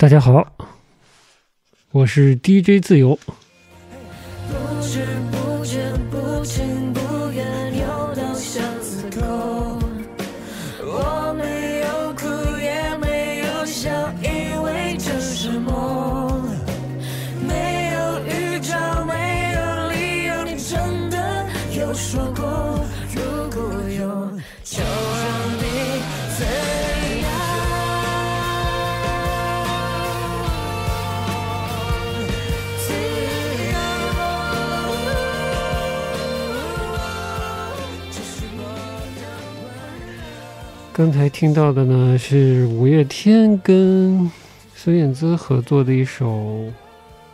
大家好，我是 DJ 自由。刚才听到的呢是五月天跟孙燕姿合作的一首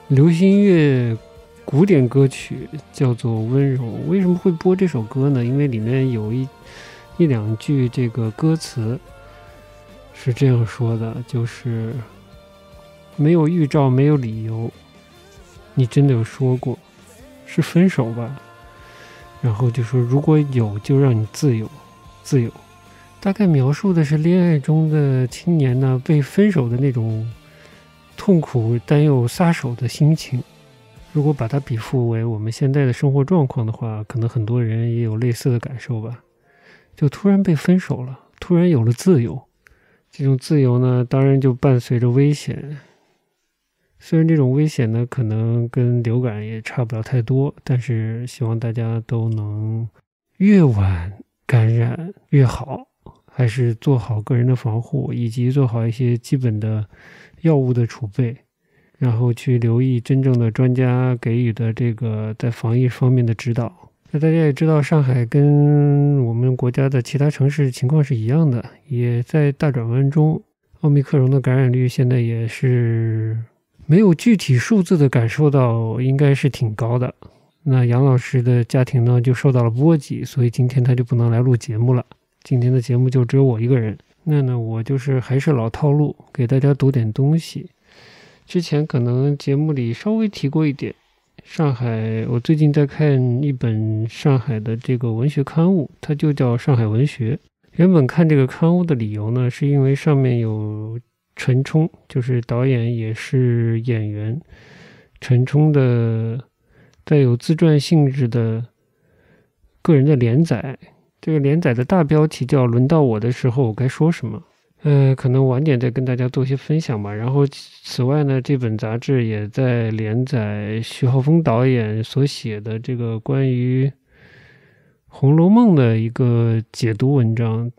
流行乐古典歌曲，叫做《温柔》。为什么会播这首歌呢？因为里面有一一两句这个歌词是这样说的，就是没有预兆，没有理由，你真的有说过是分手吧？然后就说如果有，就让你自由，自由。大概描述的是恋爱中的青年呢被分手的那种痛苦但又撒手的心情。如果把它比附为我们现在的生活状况的话，可能很多人也有类似的感受吧。就突然被分手了，突然有了自由，这种自由呢，当然就伴随着危险。虽然这种危险呢，可能跟流感也差不了太多，但是希望大家都能越晚感染越好。还是做好个人的防护，以及做好一些基本的药物的储备，然后去留意真正的专家给予的这个在防疫方面的指导。那大家也知道，上海跟我们国家的其他城市情况是一样的，也在大转弯中。奥密克戎的感染率现在也是没有具体数字的感受到，应该是挺高的。那杨老师的家庭呢，就受到了波及，所以今天他就不能来录节目了。今天的节目就只有我一个人，那呢，我就是还是老套路，给大家读点东西。之前可能节目里稍微提过一点，上海，我最近在看一本上海的这个文学刊物，它就叫《上海文学》。原本看这个刊物的理由呢，是因为上面有陈冲，就是导演也是演员，陈冲的带有自传性质的个人的连载。这个连载的大标题叫“轮到我的时候，我该说什么”。呃，可能晚点再跟大家做一些分享吧。然后，此外呢，这本杂志也在连载徐浩峰导演所写的这个关于《红楼梦》的一个解读文章，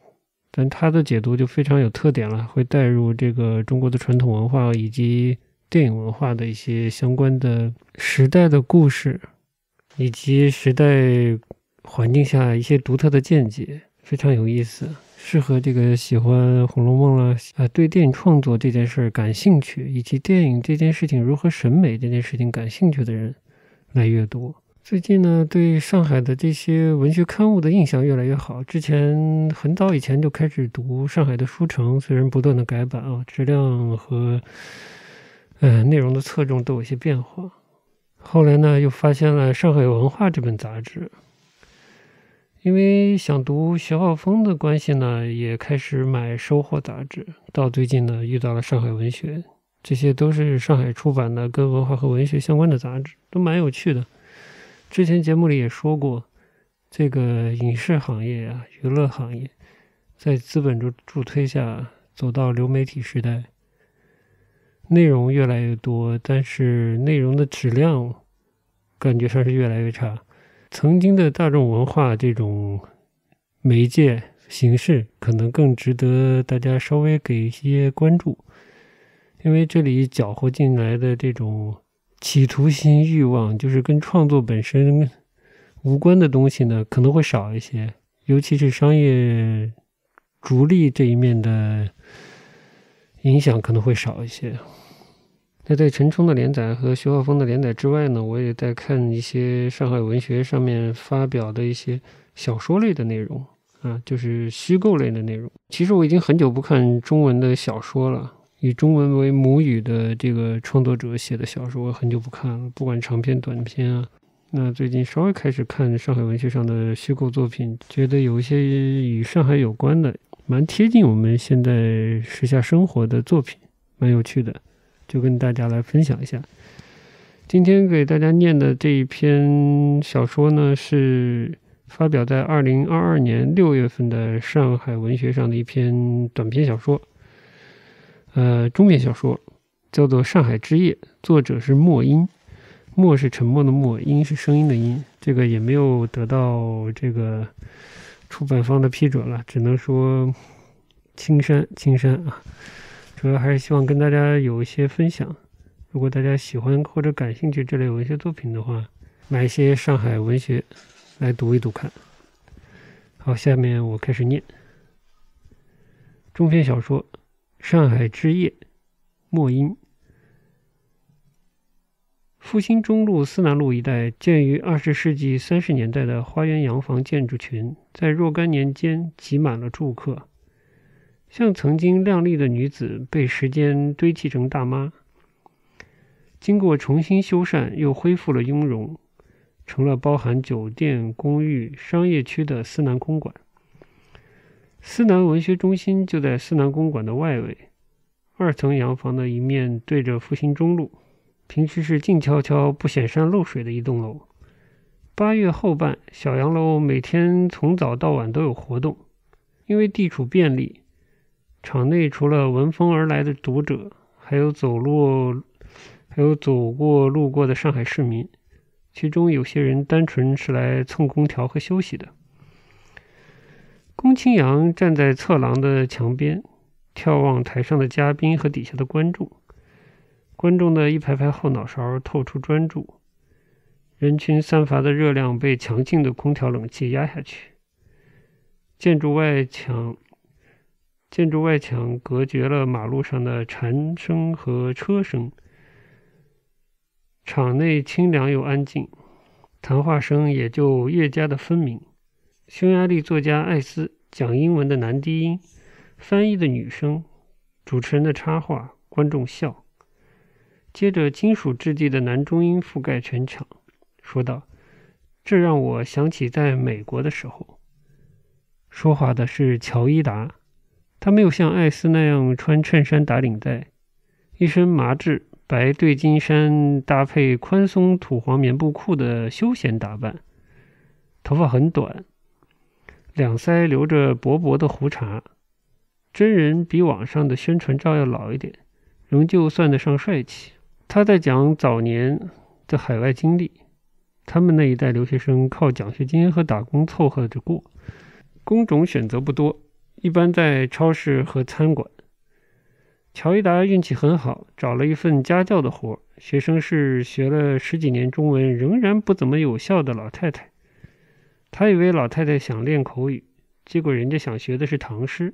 但他的解读就非常有特点了，会带入这个中国的传统文化以及电影文化的一些相关的时代的故事，以及时代。环境下一些独特的见解非常有意思，适合这个喜欢《红楼梦》了啊，对电影创作这件事儿感兴趣，以及电影这件事情如何审美这件事情感兴趣的人来阅读。最近呢，对上海的这些文学刊物的印象越来越好。之前很早以前就开始读上海的书城，虽然不断的改版啊，质量和呃内容的侧重都有些变化。后来呢，又发现了《上海文化》这本杂志。因为想读徐浩峰的关系呢，也开始买《收获》杂志。到最近呢，遇到了《上海文学》，这些都是上海出版的跟文化和文学相关的杂志，都蛮有趣的。之前节目里也说过，这个影视行业啊，娱乐行业，在资本助助推下走到流媒体时代，内容越来越多，但是内容的质量感觉上是越来越差。曾经的大众文化这种媒介形式，可能更值得大家稍微给一些关注，因为这里搅和进来的这种企图心、欲望，就是跟创作本身无关的东西呢，可能会少一些，尤其是商业逐利这一面的影响可能会少一些。那在陈冲的连载和徐浩峰的连载之外呢，我也在看一些上海文学上面发表的一些小说类的内容啊，就是虚构类的内容。其实我已经很久不看中文的小说了，以中文为母语的这个创作者写的小说，我很久不看了，不管长篇短篇啊。那最近稍微开始看上海文学上的虚构作品，觉得有一些与上海有关的，蛮贴近我们现在时下生活的作品，蛮有趣的。就跟大家来分享一下。今天给大家念的这一篇小说呢，是发表在二零二二年六月份的上海文学上的一篇短篇小说，呃，中篇小说，叫做《上海之夜》，作者是莫音，默是沉默的默，音是声音的音。这个也没有得到这个出版方的批准了，只能说青山青山啊。主要还是希望跟大家有一些分享。如果大家喜欢或者感兴趣这类文学作品的话，买一些上海文学来读一读看。好，下面我开始念中篇小说《上海之夜》，莫音。复兴中路思南路一带建于二十世纪三十年代的花园洋房建筑群，在若干年间挤满了住客，像曾经靓丽的女子被时间堆砌成大妈。经过重新修缮，又恢复了雍容，成了包含酒店、公寓、商业区的思南公馆。思南文学中心就在思南公馆的外围，二层洋房的一面对着复兴中路，平时是静悄悄、不显山露水的一栋楼。八月后半，小洋楼每天从早到晚都有活动，因为地处便利，场内除了闻风而来的读者，还有走路。还有走过路过的上海市民，其中有些人单纯是来蹭空调和休息的。龚清扬站在侧廊的墙边，眺望台上的嘉宾和底下的观众。观众的一排排后脑勺透出专注，人群散发的热量被强劲的空调冷气压下去。建筑外墙，建筑外墙隔绝了马路上的蝉声和车声。场内清凉又安静，谈话声也就越加的分明。匈牙利作家艾斯讲英文的男低音，翻译的女声，主持人的插话，观众笑。接着，金属质地的男中音覆盖全场，说道：“这让我想起在美国的时候。”说话的是乔伊达，他没有像艾斯那样穿衬衫打领带，一身麻质。白对襟衫搭配宽松土黄棉布裤的休闲打扮，头发很短，两腮留着薄薄的胡茬。真人比网上的宣传照要老一点，仍旧算得上帅气。他在讲早年的海外经历，他们那一代留学生靠奖学金和打工凑合着过，工种选择不多，一般在超市和餐馆。乔伊达运气很好，找了一份家教的活。学生是学了十几年中文仍然不怎么有效的老太太。他以为老太太想练口语，结果人家想学的是唐诗。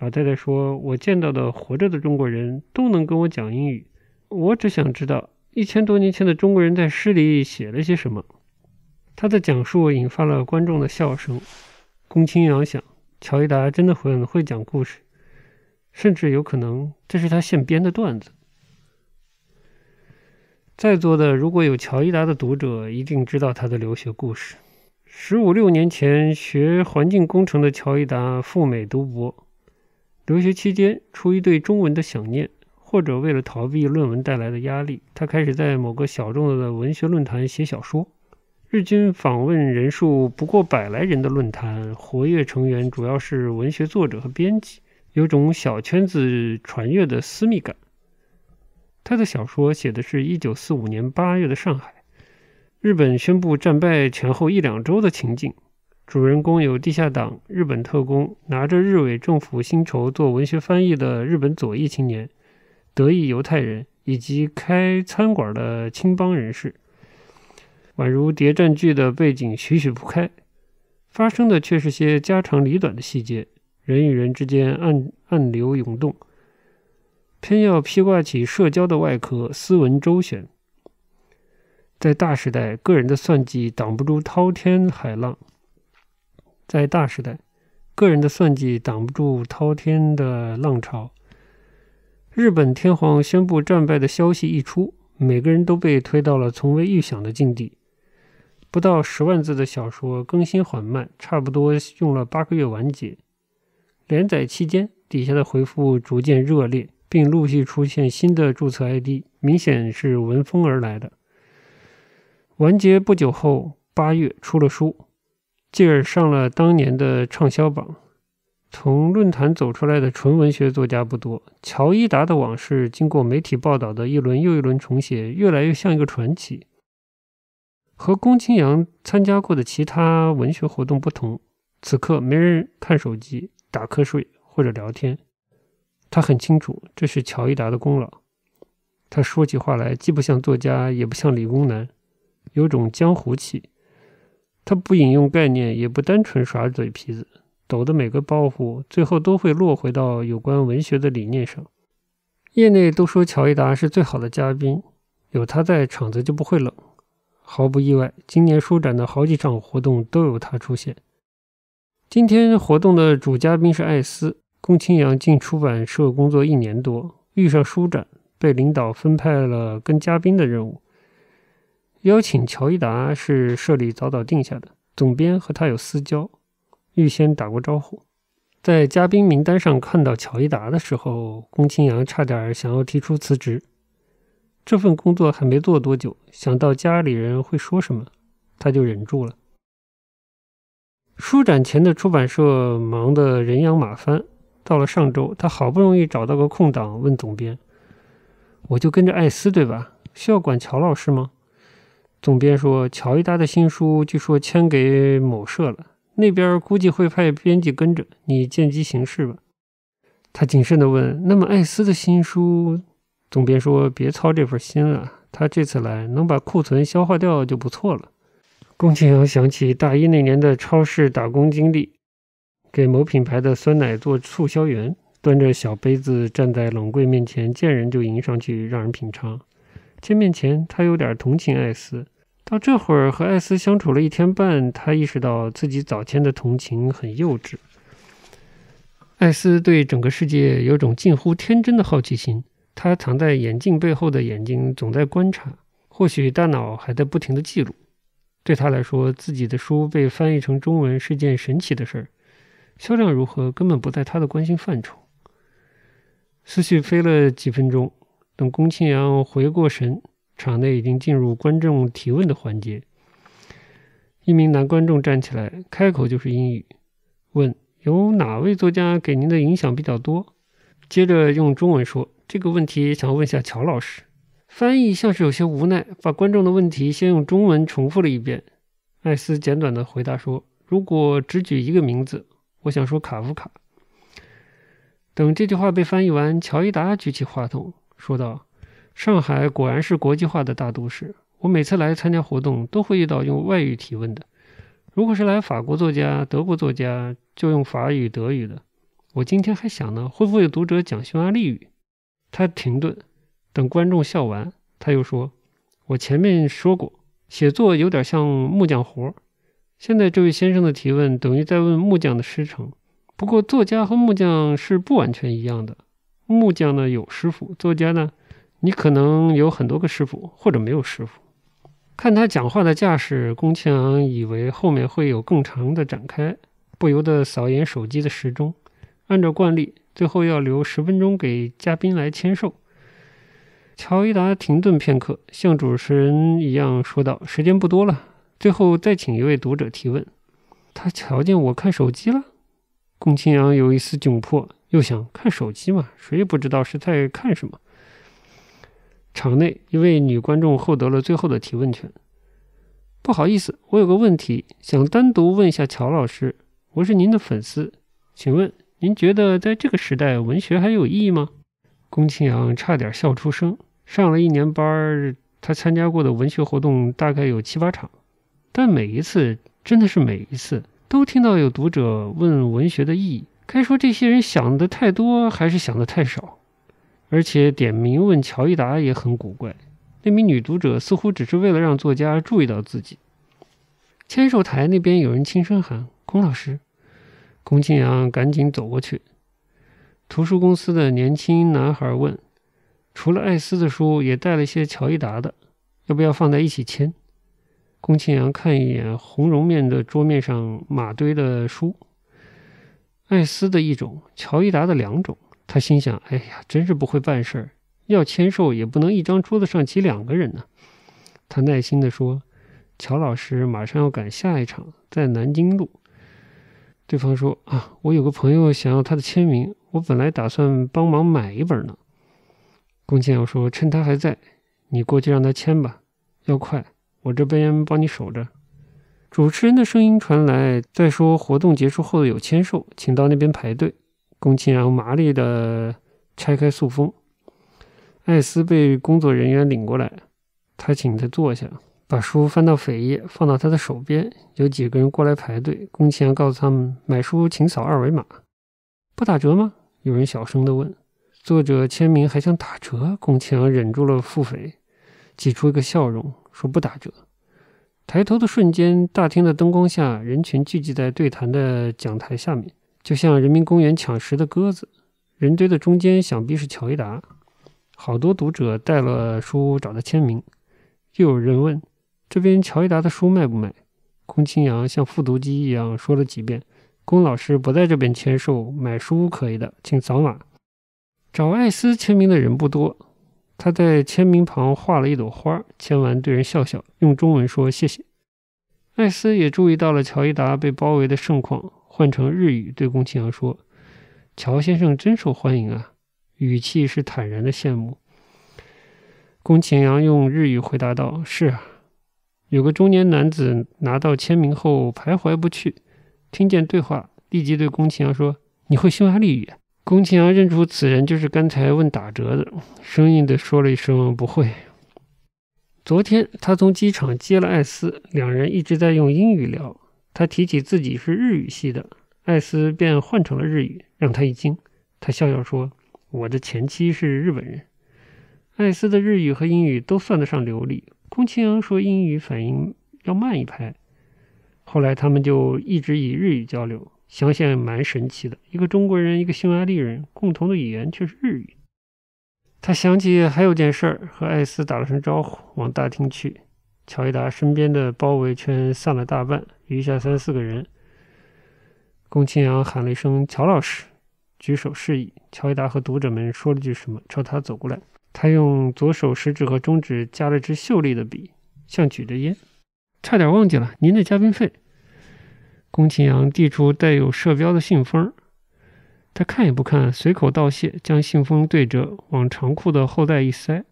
老太太说：“我见到的活着的中国人都能跟我讲英语，我只想知道一千多年前的中国人在诗里写了些什么。”他的讲述引发了观众的笑声。龚清扬想，乔伊达真的很会讲故事。甚至有可能这是他现编的段子。在座的如果有乔伊达的读者，一定知道他的留学故事。十五六年前，学环境工程的乔伊达赴美读博，留学期间，出于对中文的想念，或者为了逃避论文带来的压力，他开始在某个小众的文学论坛写小说。日均访问人数不过百来人的论坛，活跃成员主要是文学作者和编辑。有种小圈子传阅的私密感。他的小说写的是一九四五年八月的上海，日本宣布战败前后一两周的情景。主人公有地下党、日本特工、拿着日伪政府薪酬做文学翻译的日本左翼青年、德裔犹太人，以及开餐馆的青帮人士。宛如谍战剧的背景，徐徐铺开，发生的却是些家长里短的细节。人与人之间暗暗流涌动，偏要披挂起社交的外壳，斯文周旋。在大时代，个人的算计挡不住滔天海浪；在大时代，个人的算计挡不住滔天的浪潮。日本天皇宣布战败的消息一出，每个人都被推到了从未预想的境地。不到十万字的小说更新缓慢，差不多用了八个月完结。连载期间，底下的回复逐渐热烈，并陆续出现新的注册 ID，明显是闻风而来的。完结不久后，八月出了书，继而上了当年的畅销榜。从论坛走出来的纯文学作家不多，乔伊达的往事经过媒体报道的一轮又一轮重写，越来越像一个传奇。和宫青阳参加过的其他文学活动不同，此刻没人看手机、打瞌睡或者聊天。他很清楚这是乔伊达的功劳。他说起话来既不像作家，也不像理工男，有种江湖气。他不引用概念，也不单纯耍嘴皮子。抖的每个包袱，最后都会落回到有关文学的理念上。业内都说乔伊达是最好的嘉宾，有他在场子就不会冷。毫不意外，今年书展的好几场活动都有他出现。今天活动的主嘉宾是艾斯。宫青阳进出版社工作一年多，遇上书展，被领导分派了跟嘉宾的任务。邀请乔伊达是社里早早定下的，总编和他有私交。预先打过招呼，在嘉宾名单上看到乔伊达的时候，宫青阳差点想要提出辞职。这份工作还没做多久，想到家里人会说什么，他就忍住了。书展前的出版社忙得人仰马翻，到了上周，他好不容易找到个空档，问总编：“我就跟着艾斯对吧？需要管乔老师吗？”总编说：“乔一达的新书据说签给某社了。”那边估计会派编辑跟着你，见机行事吧。他谨慎地问：“那么艾斯的新书？”总编说：“别操这份心了，他这次来能把库存消化掉就不错了。”宫崎阳想起大一那年的超市打工经历，给某品牌的酸奶做促销员，端着小杯子站在冷柜面前，见人就迎上去让人品尝。见面前，他有点同情艾斯。到这会儿和艾斯相处了一天半，他意识到自己早前的同情很幼稚。艾斯对整个世界有种近乎天真的好奇心，他藏在眼镜背后的眼睛总在观察，或许大脑还在不停的记录。对他来说，自己的书被翻译成中文是件神奇的事儿，销量如何根本不在他的关心范畴。思绪飞了几分钟，等宫庆阳回过神。场内已经进入观众提问的环节。一名男观众站起来，开口就是英语，问：“有哪位作家给您的影响比较多？”接着用中文说：“这个问题想问一下乔老师。”翻译像是有些无奈，把观众的问题先用中文重复了一遍。艾斯简短的回答说：“如果只举一个名字，我想说卡夫卡。”等这句话被翻译完，乔伊达举起话筒说道。上海果然是国际化的大都市。我每次来参加活动，都会遇到用外语提问的。如果是来法国作家、德国作家，就用法语、德语的。我今天还想呢，会不会有读者讲匈牙利语？他停顿，等观众笑完，他又说：“我前面说过，写作有点像木匠活。现在这位先生的提问，等于在问木匠的师承。不过，作家和木匠是不完全一样的。木匠呢有师傅，作家呢？”你可能有很多个师傅，或者没有师傅。看他讲话的架势，宫崎昂以为后面会有更长的展开，不由得扫眼手机的时钟。按照惯例，最后要留十分钟给嘉宾来签售。乔伊达停顿片刻，像主持人一样说道：“时间不多了，最后再请一位读者提问。”他瞧见我看手机了。宫青阳有一丝窘迫，又想看手机嘛，谁也不知道是在看什么。场内一位女观众获得了最后的提问权。不好意思，我有个问题想单独问一下乔老师。我是您的粉丝，请问您觉得在这个时代，文学还有意义吗？宫青阳差点笑出声。上了一年班，他参加过的文学活动大概有七八场，但每一次，真的是每一次，都听到有读者问文学的意义。该说这些人想的太多，还是想的太少？而且点名问乔伊达也很古怪，那名女读者似乎只是为了让作家注意到自己。签售台那边有人轻声喊：“龚老师。”龚庆阳赶紧走过去。图书公司的年轻男孩问：“除了艾斯的书，也带了些乔伊达的，要不要放在一起签？”龚庆阳看一眼红绒面的桌面上码堆的书，艾斯的一种，乔伊达的两种。他心想：“哎呀，真是不会办事儿，要签售也不能一张桌子上挤两个人呢。”他耐心地说：“乔老师马上要赶下一场，在南京路。”对方说：“啊，我有个朋友想要他的签名，我本来打算帮忙买一本呢。”龚清扬说：“趁他还在，你过去让他签吧，要快，我这边帮你守着。”主持人的声音传来：“再说活动结束后有签售，请到那边排队。”龚清扬麻利的拆开塑封，艾斯被工作人员领过来，他请他坐下。把书翻到扉页，放到他的手边。有几个人过来排队。宫崎阳告诉他们：“买书请扫二维码，不打折吗？”有人小声地问。作者签名还想打折？宫崎阳忍住了腹诽，挤出一个笑容，说：“不打折。”抬头的瞬间，大厅的灯光下，人群聚集在对谈的讲台下面，就像人民公园抢食的鸽子。人堆的中间，想必是乔伊达。好多读者带了书找他签名。又有人问。这边乔伊达的书卖不卖？宫清扬像复读机一样说了几遍。宫老师不在这边签售，买书可以的，请扫码。找艾斯签名的人不多，他在签名旁画了一朵花，签完对人笑笑，用中文说谢谢。艾斯也注意到了乔伊达被包围的盛况，换成日语对宫清扬说：“乔先生真受欢迎啊！”语气是坦然的羡慕。宫清扬用日语回答道：“是啊。”有个中年男子拿到签名后徘徊不去，听见对话，立即对宫崎阳说：“你会匈牙利语？”宫崎阳认出此人就是刚才问打折的，生硬地说了一声：“不会。”昨天他从机场接了艾斯，两人一直在用英语聊。他提起自己是日语系的，艾斯便换成了日语，让他一惊。他笑笑说：“我的前妻是日本人。”艾斯的日语和英语都算得上流利。宫崎阳说英语反应要慢一拍，后来他们就一直以日语交流，想想蛮神奇的。一个中国人，一个匈牙利人，共同的语言却是日语。他想起还有件事儿，和艾斯打了声招呼，往大厅去。乔伊达身边的包围圈散了大半，余下三四个人。宫崎阳喊了一声“乔老师”，举手示意。乔伊达和读者们说了句什么，朝他走过来。他用左手食指和中指夹了支秀丽的笔，像举着烟。差点忘记了，您的嘉宾费。宫崎阳递出带有社标的信封，他看也不看，随口道谢，将信封对折，往长裤的后袋一塞。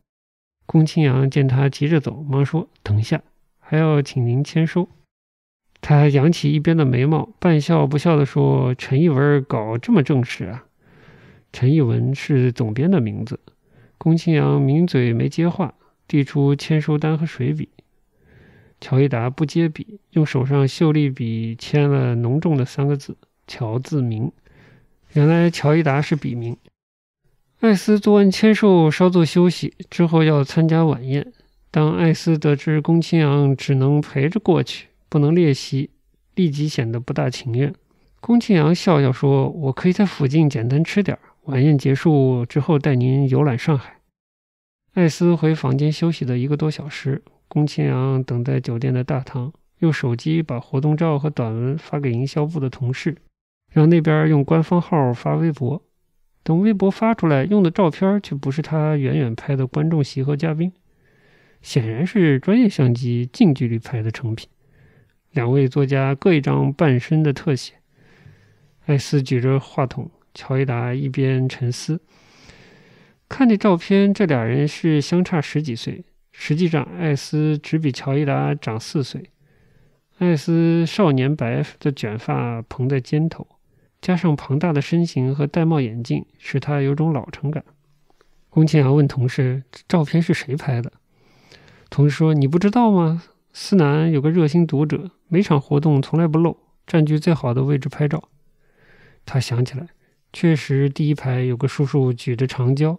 宫崎阳见他急着走，忙说：“等一下，还要请您签收。”他扬起一边的眉毛，半笑不笑地说：“陈一文搞这么正式啊？”陈一文是总编的名字。宫清扬抿嘴没接话，递出签收单和水笔。乔一达不接笔，用手上秀丽笔签了浓重的三个字“乔自明”。原来乔一达是笔名。艾斯做完签售，稍作休息之后要参加晚宴。当艾斯得知宫清扬只能陪着过去，不能列席，立即显得不大情愿。宫清阳笑笑说：“我可以在附近简单吃点儿。”晚宴结束之后，带您游览上海。艾斯回房间休息了一个多小时。宫清扬等在酒店的大堂，用手机把活动照和短文发给营销部的同事，让那边用官方号发微博。等微博发出来，用的照片却不是他远远拍的观众席和嘉宾，显然是专业相机近距离拍的成品。两位作家各一张半身的特写。艾斯举着话筒。乔伊达一边沉思，看这照片，这俩人是相差十几岁。实际上，艾斯只比乔伊达长四岁。艾斯少年白的卷发蓬在肩头，加上庞大的身形和戴帽眼镜，使他有种老成感。宫崎阳问同事：“照片是谁拍的？”同事说：“你不知道吗？思南有个热心读者，每场活动从来不漏，占据最好的位置拍照。”他想起来。确实，第一排有个叔叔举着长焦，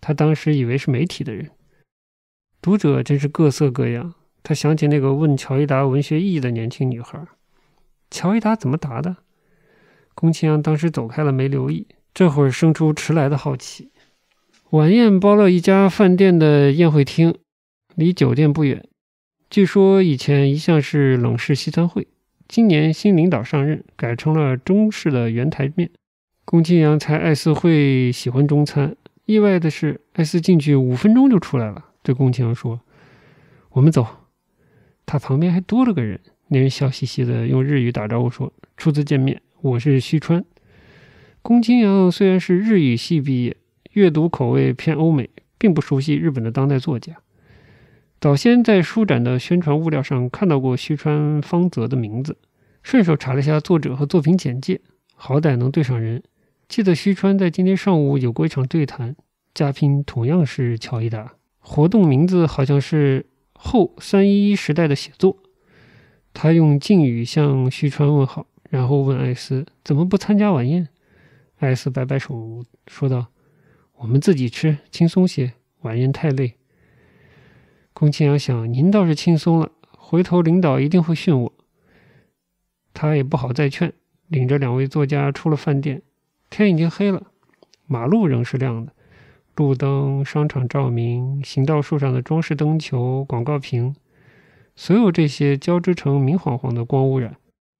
他当时以为是媒体的人。读者真是各色各样。他想起那个问乔伊达文学意义的年轻女孩，乔伊达怎么答的？宫崎阳当时走开了，没留意。这会儿生出迟来的好奇。晚宴包了一家饭店的宴会厅，离酒店不远。据说以前一向是冷式西餐会，今年新领导上任，改成了中式的圆台面。宫青阳猜艾斯会喜欢中餐，意外的是，艾斯进去五分钟就出来了，对宫青阳说：“我们走。”他旁边还多了个人，那人笑嘻嘻的用日语打招呼说：“初次见面，我是须川。”宫青阳虽然是日语系毕业，阅读口味偏欧美，并不熟悉日本的当代作家。早先在书展的宣传物料上看到过须川方泽的名字，顺手查了一下作者和作品简介，好歹能对上人。记得须川在今天上午有过一场对谈，嘉宾同样是乔伊达，活动名字好像是后三一一时代的写作。他用敬语向须川问好，然后问艾斯怎么不参加晚宴。艾斯摆摆手说道：“我们自己吃，轻松些。晚宴太累。”宫崎阳想：“您倒是轻松了，回头领导一定会训我。”他也不好再劝，领着两位作家出了饭店。天已经黑了，马路仍是亮的，路灯、商场照明、行道树上的装饰灯球、广告屏，所有这些交织成明晃晃的光污染，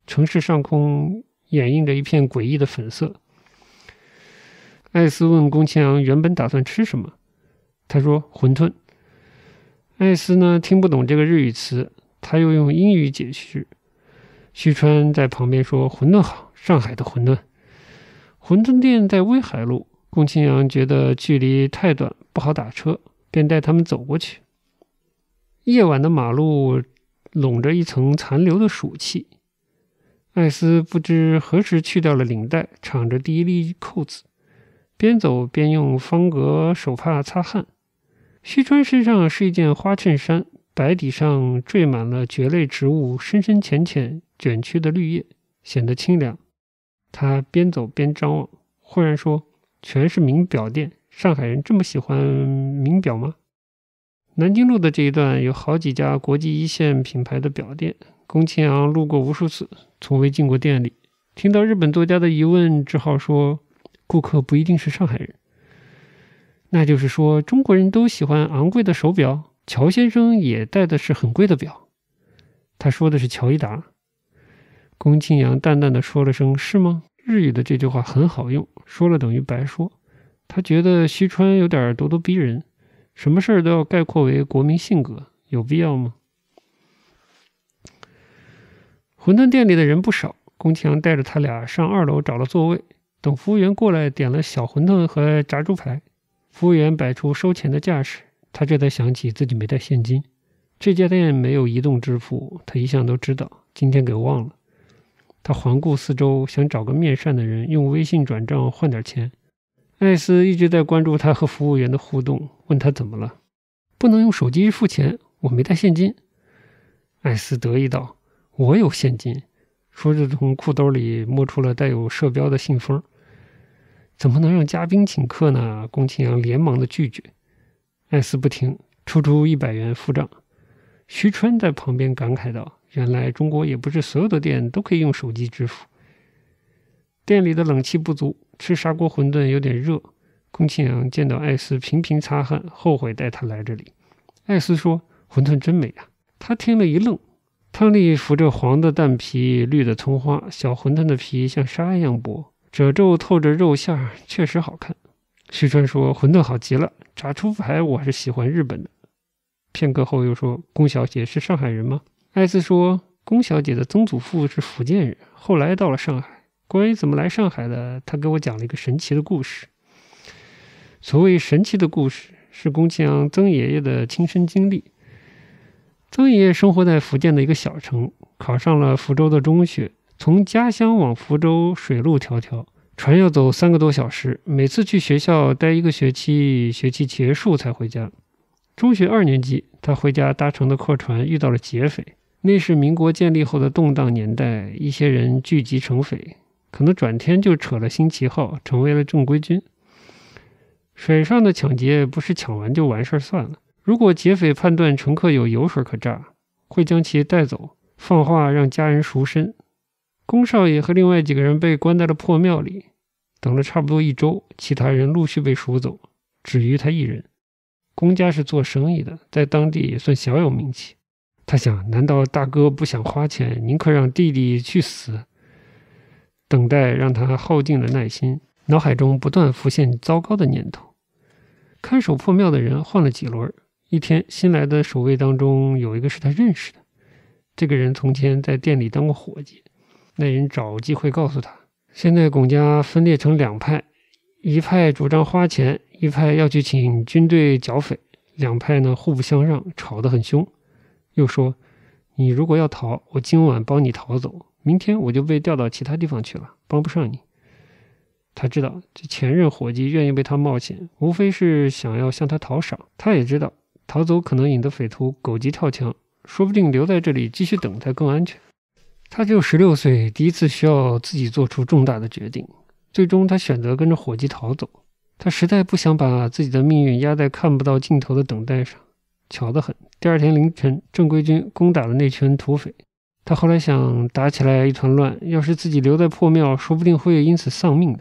城市上空掩映着一片诡异的粉色。艾斯问宫崎阳原本打算吃什么，他说馄饨。艾斯呢听不懂这个日语词，他又用英语解释。旭川在旁边说：“馄饨好，上海的馄饨。馄饨店在威海路。”宫崎阳觉得距离太短，不好打车，便带他们走过去。夜晚的马路笼着一层残留的暑气。艾斯不知何时去掉了领带，敞着第一粒扣子，边走边用方格手帕擦汗。须川身上是一件花衬衫，白底上缀满了蕨类植物深深浅浅卷曲的绿叶，显得清凉。他边走边张望，忽然说：“全是名表店，上海人这么喜欢名表吗？”南京路的这一段有好几家国际一线品牌的表店，宫崎昂路过无数次，从未进过店里。听到日本作家的疑问，只好说：“顾客不一定是上海人。”那就是说，中国人都喜欢昂贵的手表。乔先生也戴的是很贵的表。他说的是乔伊达。宫庆阳淡淡的说了声“是吗？”日语的这句话很好用，说了等于白说。他觉得西川有点咄咄逼人，什么事儿都要概括为国民性格，有必要吗？馄饨店里的人不少，宫庆阳带着他俩上二楼找了座位，等服务员过来，点了小馄饨和炸猪排。服务员摆出收钱的架势，他这才想起自己没带现金。这家店没有移动支付，他一向都知道，今天给忘了。他环顾四周，想找个面善的人用微信转账换点钱。艾斯一直在关注他和服务员的互动，问他怎么了。不能用手机付钱，我没带现金。艾斯得意道：“我有现金。”说着从裤兜里摸出了带有射标的信封。怎么能让嘉宾请客呢？宫崎阳连忙的拒绝。艾斯不听，出出一百元付账。徐川在旁边感慨道：“原来中国也不是所有的店都可以用手机支付。”店里的冷气不足，吃砂锅馄饨有点热。宫崎阳见到艾斯频频擦汗，后悔带他来这里。艾斯说：“馄饨真美啊！”他听了一愣。汤里浮着黄的蛋皮，绿的葱花，小馄饨的皮像纱一样薄。褶皱透着肉馅儿，确实好看。徐川说：“馄饨好极了，炸猪排我还是喜欢日本的。”片刻后又说：“宫小姐是上海人吗？”艾斯说：“龚小姐的曾祖父是福建人，后来到了上海。关于怎么来上海的，他给我讲了一个神奇的故事。所谓神奇的故事，是宫崎阳曾爷爷的亲身经历。曾爷爷生活在福建的一个小城，考上了福州的中学。”从家乡往福州，水路迢迢，船要走三个多小时。每次去学校待一个学期，学期结束才回家。中学二年级，他回家搭乘的客船遇到了劫匪。那是民国建立后的动荡年代，一些人聚集成匪，可能转天就扯了新旗号，成为了正规军。水上的抢劫不是抢完就完事儿算了。如果劫匪判断乘客有油水可榨，会将其带走，放话让家人赎身。宫少爷和另外几个人被关在了破庙里，等了差不多一周，其他人陆续被赎走，只余他一人。宫家是做生意的，在当地也算小有名气。他想：难道大哥不想花钱，宁可让弟弟去死？等待让他耗尽了耐心。脑海中不断浮现糟糕的念头。看守破庙的人换了几轮，一天新来的守卫当中有一个是他认识的，这个人从前在店里当过伙计。那人找机会告诉他，现在龚家分裂成两派，一派主张花钱，一派要去请军队剿匪，两派呢互不相让，吵得很凶。又说，你如果要逃，我今晚帮你逃走，明天我就被调到其他地方去了，帮不上你。他知道这前任伙计愿意为他冒险，无非是想要向他讨赏。他也知道逃走可能引得匪徒狗急跳墙，说不定留在这里继续等待更安全。他只有十六岁，第一次需要自己做出重大的决定。最终，他选择跟着伙计逃走。他实在不想把自己的命运压在看不到尽头的等待上。巧得很，第二天凌晨，正规军攻打了那群土匪。他后来想，打起来一团乱，要是自己留在破庙，说不定会因此丧命的。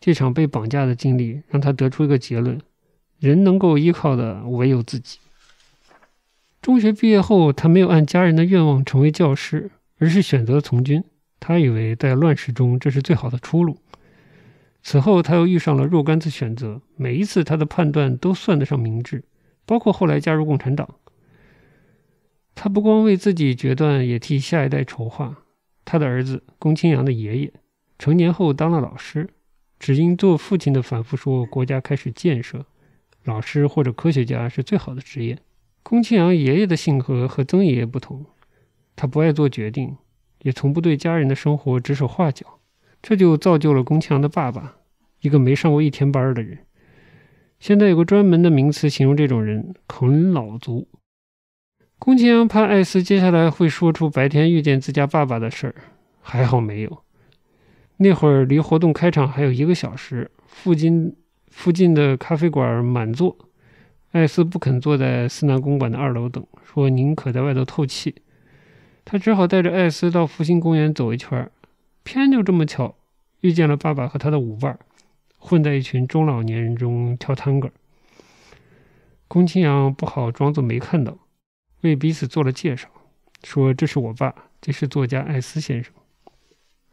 这场被绑架的经历让他得出一个结论：人能够依靠的唯有自己。中学毕业后，他没有按家人的愿望成为教师，而是选择从军。他以为在乱世中这是最好的出路。此后，他又遇上了若干次选择，每一次他的判断都算得上明智，包括后来加入共产党。他不光为自己决断，也替下一代筹划。他的儿子龚清扬的爷爷成年后当了老师。只因做父亲的反复说，国家开始建设，老师或者科学家是最好的职业。龚清扬爷爷的性格和曾爷爷不同，他不爱做决定，也从不对家人的生活指手画脚，这就造就了龚清扬的爸爸，一个没上过一天班的人。现在有个专门的名词形容这种人——啃老族。龚庆阳怕艾斯接下来会说出白天遇见自家爸爸的事儿，还好没有。那会儿离活动开场还有一个小时，附近附近的咖啡馆满座。艾斯不肯坐在思南公馆的二楼等，说宁可在外头透气。他只好带着艾斯到复兴公园走一圈，偏就这么巧遇见了爸爸和他的舞伴儿，混在一群中老年人中跳探戈。龚清扬不好装作没看到，为彼此做了介绍，说这是我爸，这是作家艾斯先生。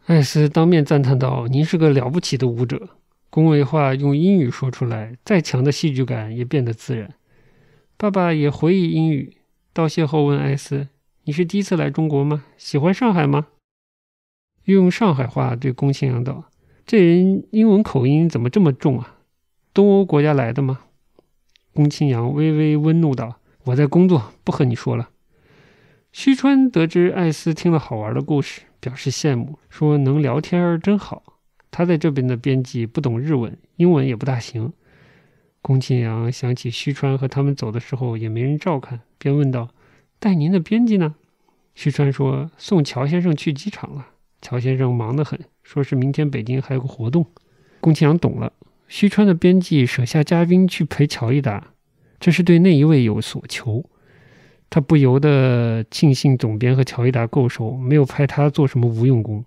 艾斯当面赞叹道：“您是个了不起的舞者，恭维话用英语说出来，再强的戏剧感也变得自然。”爸爸也回忆英语，道谢后问艾斯：“你是第一次来中国吗？喜欢上海吗？”用上海话对龚庆阳道：“这人英文口音怎么这么重啊？东欧国家来的吗？”龚庆阳微微温怒道：“我在工作，不和你说了。”虚川得知艾斯听了好玩的故事。表示羡慕，说能聊天儿真好。他在这边的编辑不懂日文，英文也不大行。宫庆阳想起须川和他们走的时候也没人照看，便问道：“带您的编辑呢？”须川说：“送乔先生去机场了。乔先生忙得很，说是明天北京还有个活动。”宫庆阳懂了，须川的编辑舍下嘉宾去陪乔一达，这是对那一位有所求。他不由得庆幸总编和乔伊达够熟，没有派他做什么无用功。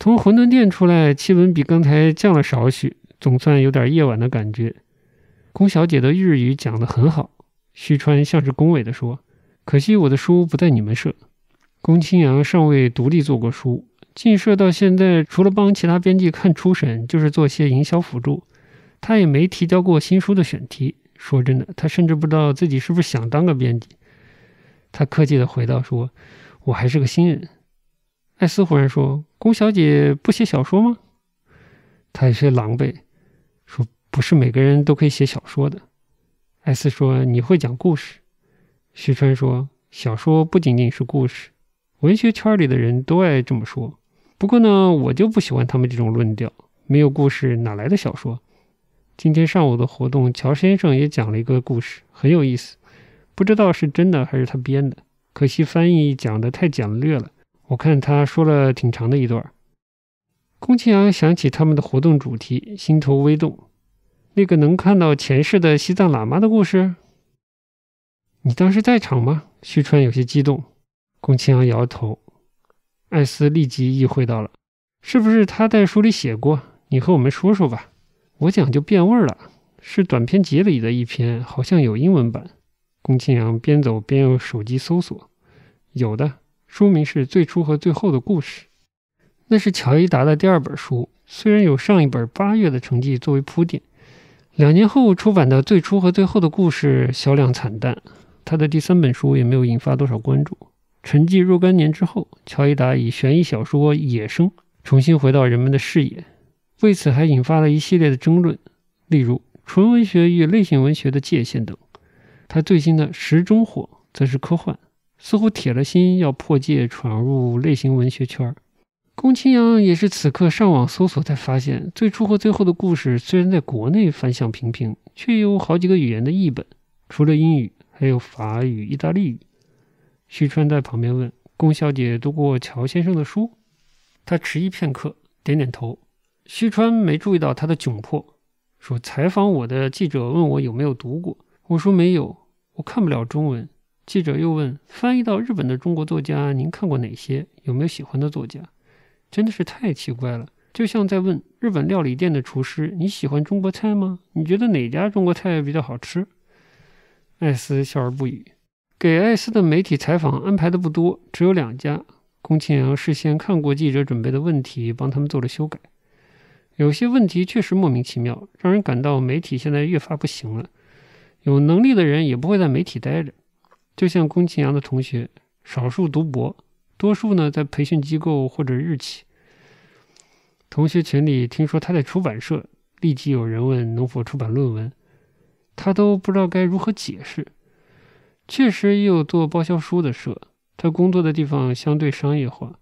从馄饨店出来，气温比刚才降了少许，总算有点夜晚的感觉。宫小姐的日语讲得很好，须川像是恭维地说：“可惜我的书不在你们社。”宫清扬尚未独立做过书，进社到现在，除了帮其他编辑看初审，就是做些营销辅助。他也没提交过新书的选题。说真的，他甚至不知道自己是不是想当个编辑。他客气地回道：“说我还是个新人。”艾斯忽然说：“宫小姐不写小说吗？”他有些狼狈，说：“不是每个人都可以写小说的。”艾斯说：“你会讲故事。”徐川说：“小说不仅仅是故事，文学圈里的人都爱这么说。不过呢，我就不喜欢他们这种论调，没有故事哪来的小说？”今天上午的活动，乔先生也讲了一个故事，很有意思，不知道是真的还是他编的。可惜翻译讲的太简略了，我看他说了挺长的一段。宫崎阳想起他们的活动主题，心头微动。那个能看到前世的西藏喇嘛的故事，你当时在场吗？旭川有些激动。宫崎阳摇头。艾斯立即意会到了，是不是他在书里写过？你和我们说说吧。我讲就变味儿了，是短篇集里的一篇，好像有英文版。宫庆阳边走边用手机搜索，有的，书名是《最初和最后的故事》，那是乔伊达的第二本书，虽然有上一本八月的成绩作为铺垫，两年后出版的最初和最后的故事销量惨淡，他的第三本书也没有引发多少关注。沉寂若干年之后，乔伊达以悬疑小说《野生》重新回到人们的视野，为此还引发了一系列的争论，例如纯文学与类型文学的界限等。他最新的《时钟火》则是科幻，似乎铁了心要破戒闯入类型文学圈。宫崎阳也是此刻上网搜索才发现，最初和最后的故事虽然在国内反响平平，却有好几个语言的译本，除了英语，还有法语、意大利语。徐川在旁边问：“龚小姐读过乔先生的书？”他迟疑片刻，点点头。徐川没注意到他的窘迫，说：“采访我的记者问我有没有读过，我说没有，我看不了中文。”记者又问：“翻译到日本的中国作家，您看过哪些？有没有喜欢的作家？”真的是太奇怪了，就像在问日本料理店的厨师：“你喜欢中国菜吗？你觉得哪家中国菜比较好吃？”艾斯笑而不语。给艾斯的媒体采访安排的不多，只有两家。宫崎阳事先看过记者准备的问题，帮他们做了修改。有些问题确实莫名其妙，让人感到媒体现在越发不行了。有能力的人也不会在媒体待着，就像宫崎阳的同学，少数读博，多数呢在培训机构或者日企。同学群里听说他在出版社，立即有人问能否出版论文，他都不知道该如何解释。确实也有做包销书的社，他工作的地方相对商业化，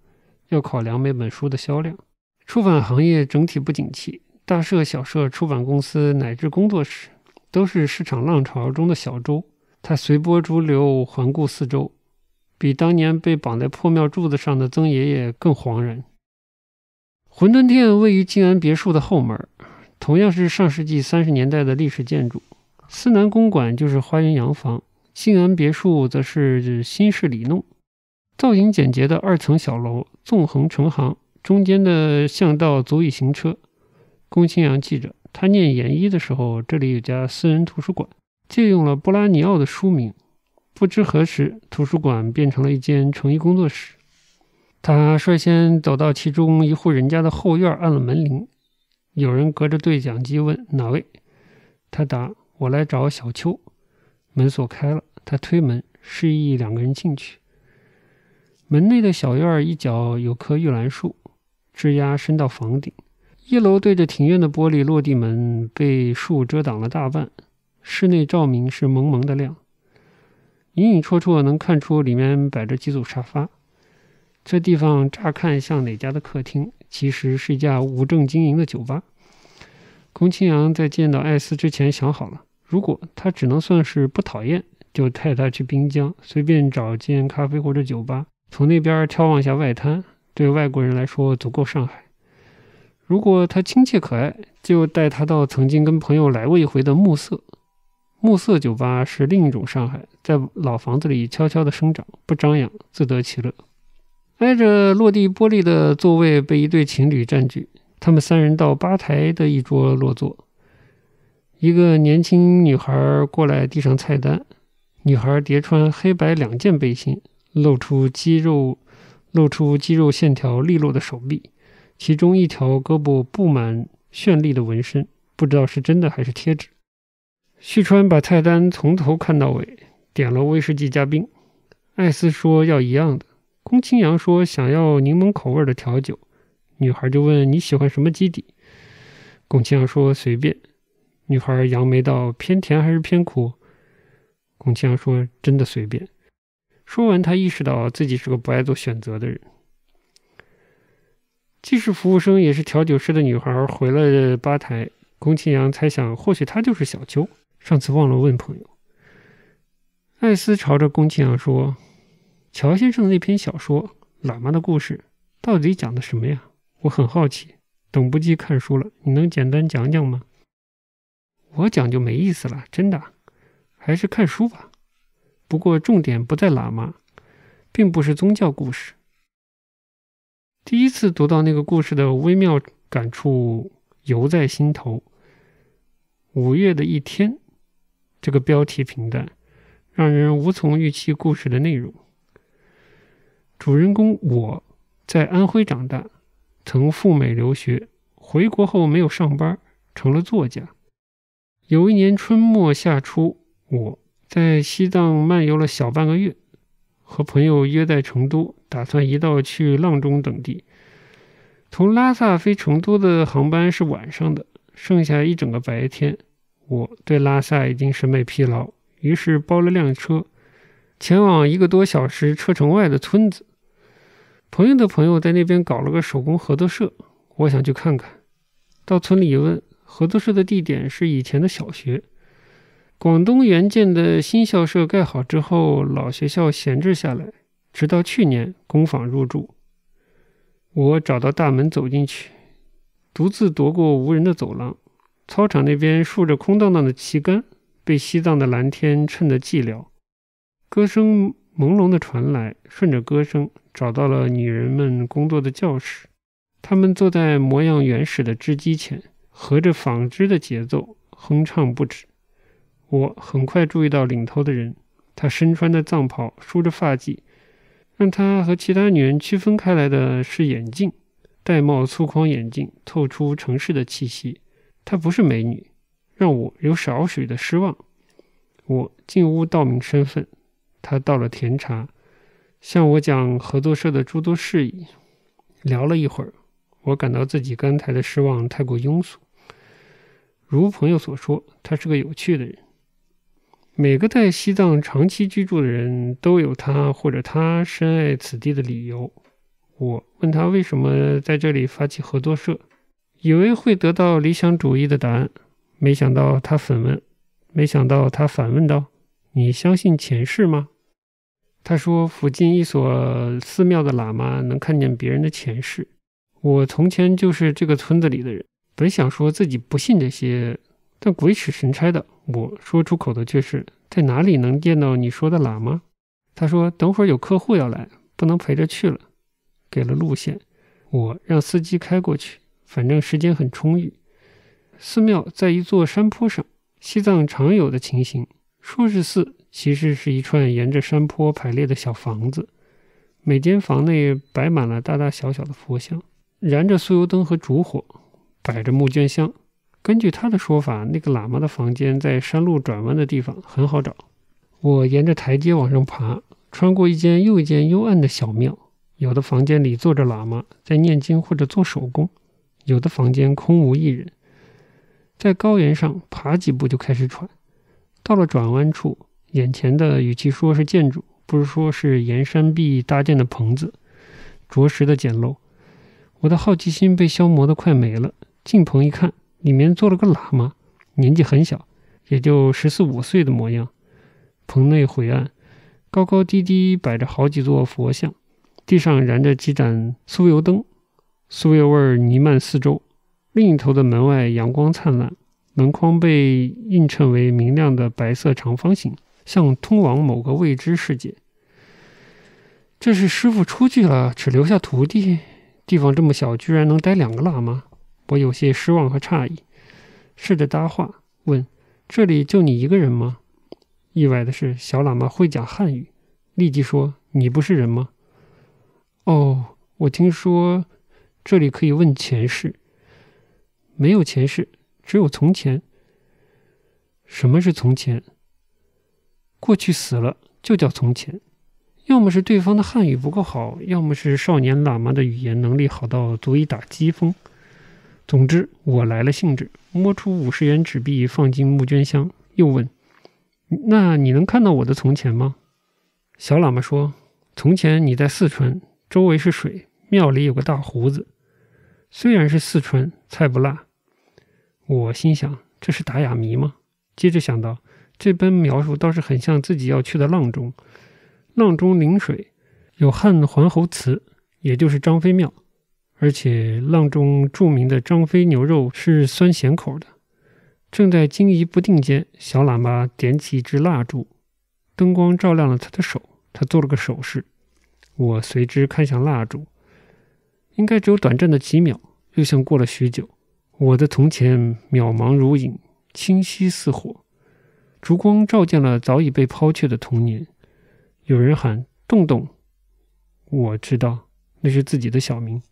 要考量每本书的销量。出版行业整体不景气，大社、小社、出版公司乃至工作室，都是市场浪潮中的小舟。他随波逐流，环顾四周，比当年被绑在破庙柱子上的曾爷爷更惶然。馄饨店位于静安别墅的后门，同样是上世纪三十年代的历史建筑。思南公馆就是花园洋房。静安别墅则是新式里弄，造型简洁的二层小楼，纵横成行，中间的巷道足以行车。龚清扬记着，他念研一的时候，这里有家私人图书馆，借用了波拉尼奥的书名。不知何时，图书馆变成了一间成衣工作室。他率先走到其中一户人家的后院，按了门铃。有人隔着对讲机问哪位，他答：“我来找小秋。”门锁开了。他推门，示意两个人进去。门内的小院一角有棵玉兰树，枝丫伸到房顶。一楼对着庭院的玻璃落地门被树遮挡了大半，室内照明是蒙蒙的亮，隐隐绰绰能看出里面摆着几组沙发。这地方乍看像哪家的客厅，其实是一家无证经营的酒吧。龚清扬在见到艾斯之前想好了，如果他只能算是不讨厌。就带他去滨江，随便找间咖啡或者酒吧，从那边眺望下外滩，对外国人来说足够上海。如果他亲切可爱，就带他到曾经跟朋友来过一回的暮色。暮色酒吧是另一种上海，在老房子里悄悄地生长，不张扬，自得其乐。挨着落地玻璃的座位被一对情侣占据，他们三人到吧台的一桌落座。一个年轻女孩过来递上菜单。女孩叠穿黑白两件背心，露出肌肉，露出肌肉线条利落的手臂，其中一条胳膊布满绚丽的纹身，不知道是真的还是贴纸。旭川把菜单从头看到尾，点了威士忌加冰。艾斯说要一样的。宫清扬说想要柠檬口味的调酒。女孩就问你喜欢什么基底？宫清扬说随便。女孩扬眉道偏甜还是偏苦？龚清扬说：“真的随便。”说完，他意识到自己是个不爱做选择的人。既是服务生也是调酒师的女孩回了吧台。龚清扬猜想，或许她就是小秋。上次忘了问朋友。艾斯朝着龚清扬说：“乔先生的那篇小说《喇嘛的故事》到底讲的什么呀？我很好奇，等不及看书了。你能简单讲讲吗？”我讲就没意思了，真的。还是看书吧，不过重点不在喇嘛，并不是宗教故事。第一次读到那个故事的微妙感触犹在心头。五月的一天，这个标题平淡，让人无从预期故事的内容。主人公我在安徽长大，曾赴美留学，回国后没有上班，成了作家。有一年春末夏初，我在西藏漫游了小半个月，和朋友约在成都，打算一道去阆中等地。从拉萨飞成都的航班是晚上的，剩下一整个白天，我对拉萨已经审美疲劳，于是包了辆车，前往一个多小时车程外的村子。朋友的朋友在那边搞了个手工合作社，我想去看看。到村里一问，合作社的地点是以前的小学。广东援建的新校舍盖好之后，老学校闲置下来，直到去年工坊入住。我找到大门走进去，独自踱过无人的走廊。操场那边竖着空荡荡的旗杆，被西藏的蓝天衬得寂寥。歌声朦胧地传来，顺着歌声。找到了女人们工作的教室，她们坐在模样原始的织机前，合着纺织的节奏哼唱不止。我很快注意到领头的人，他身穿的藏袍，梳着发髻，让他和其他女人区分开来的是眼镜，玳瑁粗框眼镜透出城市的气息。她不是美女，让我有少许的失望。我进屋道明身份，他倒了甜茶。向我讲合作社的诸多事宜，聊了一会儿，我感到自己刚才的失望太过庸俗。如朋友所说，他是个有趣的人。每个在西藏长期居住的人都有他或者他深爱此地的理由。我问他为什么在这里发起合作社，以为会得到理想主义的答案，没想到他反问，没想到他反问道：“你相信前世吗？”他说：“附近一所寺庙的喇嘛能看见别人的前世。我从前就是这个村子里的人。本想说自己不信这些，但鬼使神差的，我说出口的却是：在哪里能见到你说的喇嘛？”他说：“等会儿有客户要来，不能陪着去了。”给了路线，我让司机开过去，反正时间很充裕。寺庙在一座山坡上，西藏常有的情形。说是寺。其实是一串沿着山坡排列的小房子，每间房内摆满了大大小小的佛像，燃着酥油灯和烛火，摆着募捐箱。根据他的说法，那个喇嘛的房间在山路转弯的地方，很好找。我沿着台阶往上爬，穿过一间又一间幽暗的小庙，有的房间里坐着喇嘛在念经或者做手工，有的房间空无一人。在高原上爬几步就开始喘，到了转弯处。眼前的与其说是建筑，不如说是沿山壁搭建的棚子，着实的简陋。我的好奇心被消磨得快没了。进棚一看，里面坐了个喇嘛，年纪很小，也就十四五岁的模样。棚内晦暗，高高低低摆着好几座佛像，地上燃着几盏酥油灯，酥油味弥漫四周。另一头的门外阳光灿烂，门框被映衬为明亮的白色长方形。像通往某个未知世界。这是师傅出去了，只留下徒弟。地方这么小，居然能待两个喇嘛，我有些失望和诧异。试着搭话，问：“这里就你一个人吗？”意外的是，小喇嘛会讲汉语，立即说：“你不是人吗？”哦，我听说这里可以问前世。没有前世，只有从前。什么是从前？过去死了就叫从前，要么是对方的汉语不够好，要么是少年喇嘛的语言能力好到足以打机风。总之，我来了兴致，摸出五十元纸币放进募捐箱，又问：“那你能看到我的从前吗？”小喇嘛说：“从前你在四川，周围是水，庙里有个大胡子。虽然是四川，菜不辣。”我心想：这是打哑谜吗？接着想到。这般描述倒是很像自己要去的阆中。阆中临水，有汉桓侯祠，也就是张飞庙。而且阆中著名的张飞牛肉是酸咸口的。正在惊疑不定间，小喇嘛点起一支蜡烛，灯光照亮了他的手，他做了个手势。我随之看向蜡烛，应该只有短暂的几秒，又像过了许久。我的从前渺茫如影，清晰似火。烛光照见了早已被抛却的童年。有人喊“洞洞”，我知道那是自己的小名。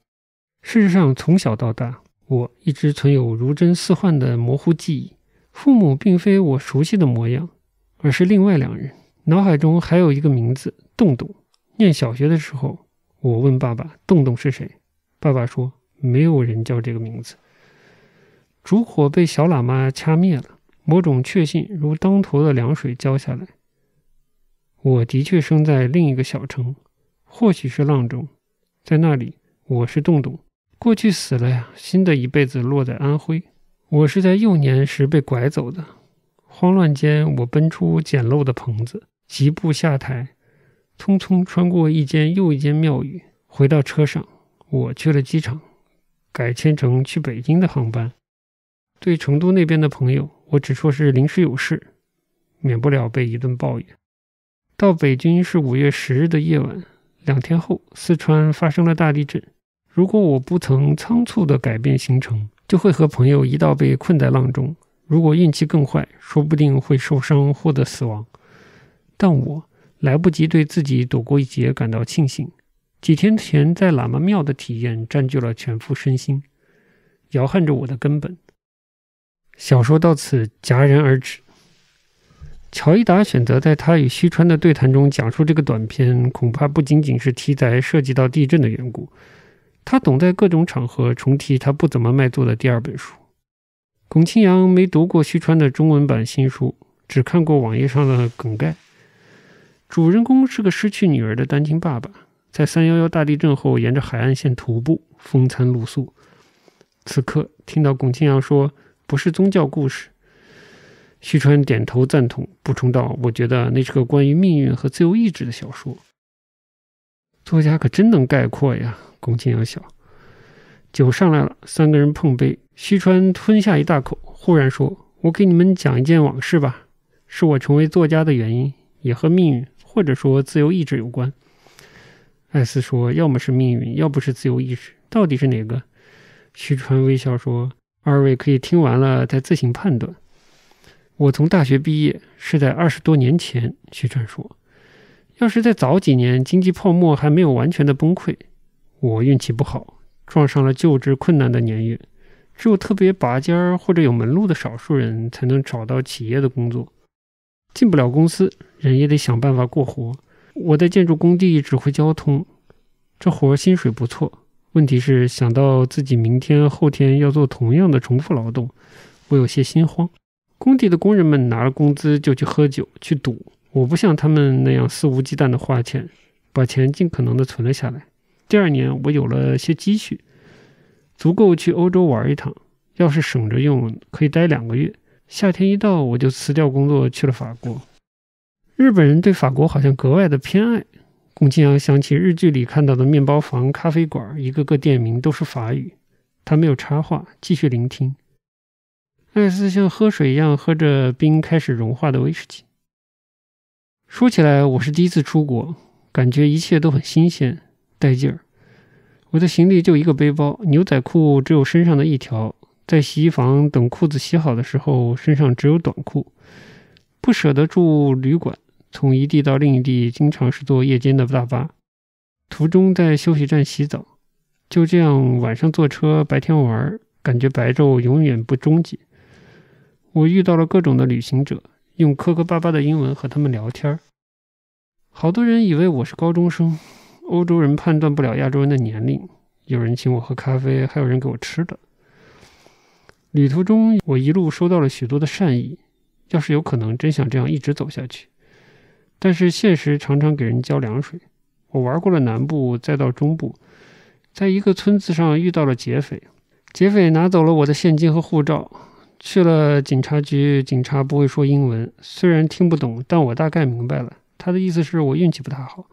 事实上，从小到大，我一直存有如真似幻的模糊记忆，父母并非我熟悉的模样，而是另外两人。脑海中还有一个名字——洞洞。念小学的时候，我问爸爸：“洞洞是谁？”爸爸说：“没有人叫这个名字。”烛火被小喇嘛掐灭了，某种确信如当头的凉水浇下来。我的确生在另一个小城，或许是阆中，在那里我是洞洞。过去死了呀，新的一辈子落在安徽。我是在幼年时被拐走的，慌乱间我奔出简陋的棚子，疾步下台，匆匆穿过一间又一间庙宇，回到车上。我去了机场，改签成去北京的航班。对成都那边的朋友，我只说是临时有事，免不了被一顿抱怨。到北京是五月十日的夜晚，两天后，四川发生了大地震。如果我不曾仓促地改变行程，就会和朋友一道被困在浪中。如果运气更坏，说不定会受伤或者死亡。但我来不及对自己躲过一劫感到庆幸。几天前在喇嘛庙的体验占据了全副身心，摇撼着我的根本。小说到此戛然而止。乔伊达选择在他与西川的对谈中讲述这个短篇，恐怕不仅仅是题材涉及到地震的缘故。他总在各种场合重提他不怎么卖座的第二本书。龚清扬没读过虚川的中文版新书，只看过网页上的梗概。主人公是个失去女儿的单亲爸爸，在三幺幺大地震后沿着海岸线徒步，风餐露宿。此刻听到龚清扬说不是宗教故事，虚川点头赞同，补充道：“我觉得那是个关于命运和自由意志的小说。”作家可真能概括呀！龚清扬笑，酒上来了，三个人碰杯。虚川吞下一大口，忽然说：“我给你们讲一件往事吧，是我成为作家的原因，也和命运或者说自由意志有关。”艾斯说：“要么是命运，要不是自由意志，到底是哪个？”虚川微笑说：“二位可以听完了再自行判断。”我从大学毕业是在二十多年前。虚川说：“要是在早几年，经济泡沫还没有完全的崩溃。”我运气不好，撞上了就职困难的年月。只有特别拔尖儿或者有门路的少数人才能找到企业的工作。进不了公司，人也得想办法过活。我在建筑工地指挥交通，这活薪水不错。问题是想到自己明天后天要做同样的重复劳动，我有些心慌。工地的工人们拿了工资就去喝酒去赌，我不像他们那样肆无忌惮的花钱，把钱尽可能的存了下来。第二年，我有了些积蓄，足够去欧洲玩一趟。要是省着用，可以待两个月。夏天一到，我就辞掉工作去了法国。日本人对法国好像格外的偏爱。龚清扬想起日剧里看到的面包房、咖啡馆，一个个店名都是法语。他没有插话，继续聆听。艾斯像喝水一样喝着冰开始融化的威士忌。说起来，我是第一次出国，感觉一切都很新鲜。带劲儿！我的行李就一个背包，牛仔裤只有身上的一条。在洗衣房等裤子洗好的时候，身上只有短裤。不舍得住旅馆，从一地到另一地，经常是坐夜间的大巴。途中在休息站洗澡，就这样晚上坐车，白天玩，感觉白昼永远不终结。我遇到了各种的旅行者，用磕磕巴巴的英文和他们聊天儿。好多人以为我是高中生。欧洲人判断不了亚洲人的年龄，有人请我喝咖啡，还有人给我吃的。旅途中，我一路收到了许多的善意。要是有可能，真想这样一直走下去。但是现实常常给人浇凉水。我玩过了南部，再到中部，在一个村子上遇到了劫匪，劫匪拿走了我的现金和护照。去了警察局，警察不会说英文，虽然听不懂，但我大概明白了，他的意思是我运气不太好。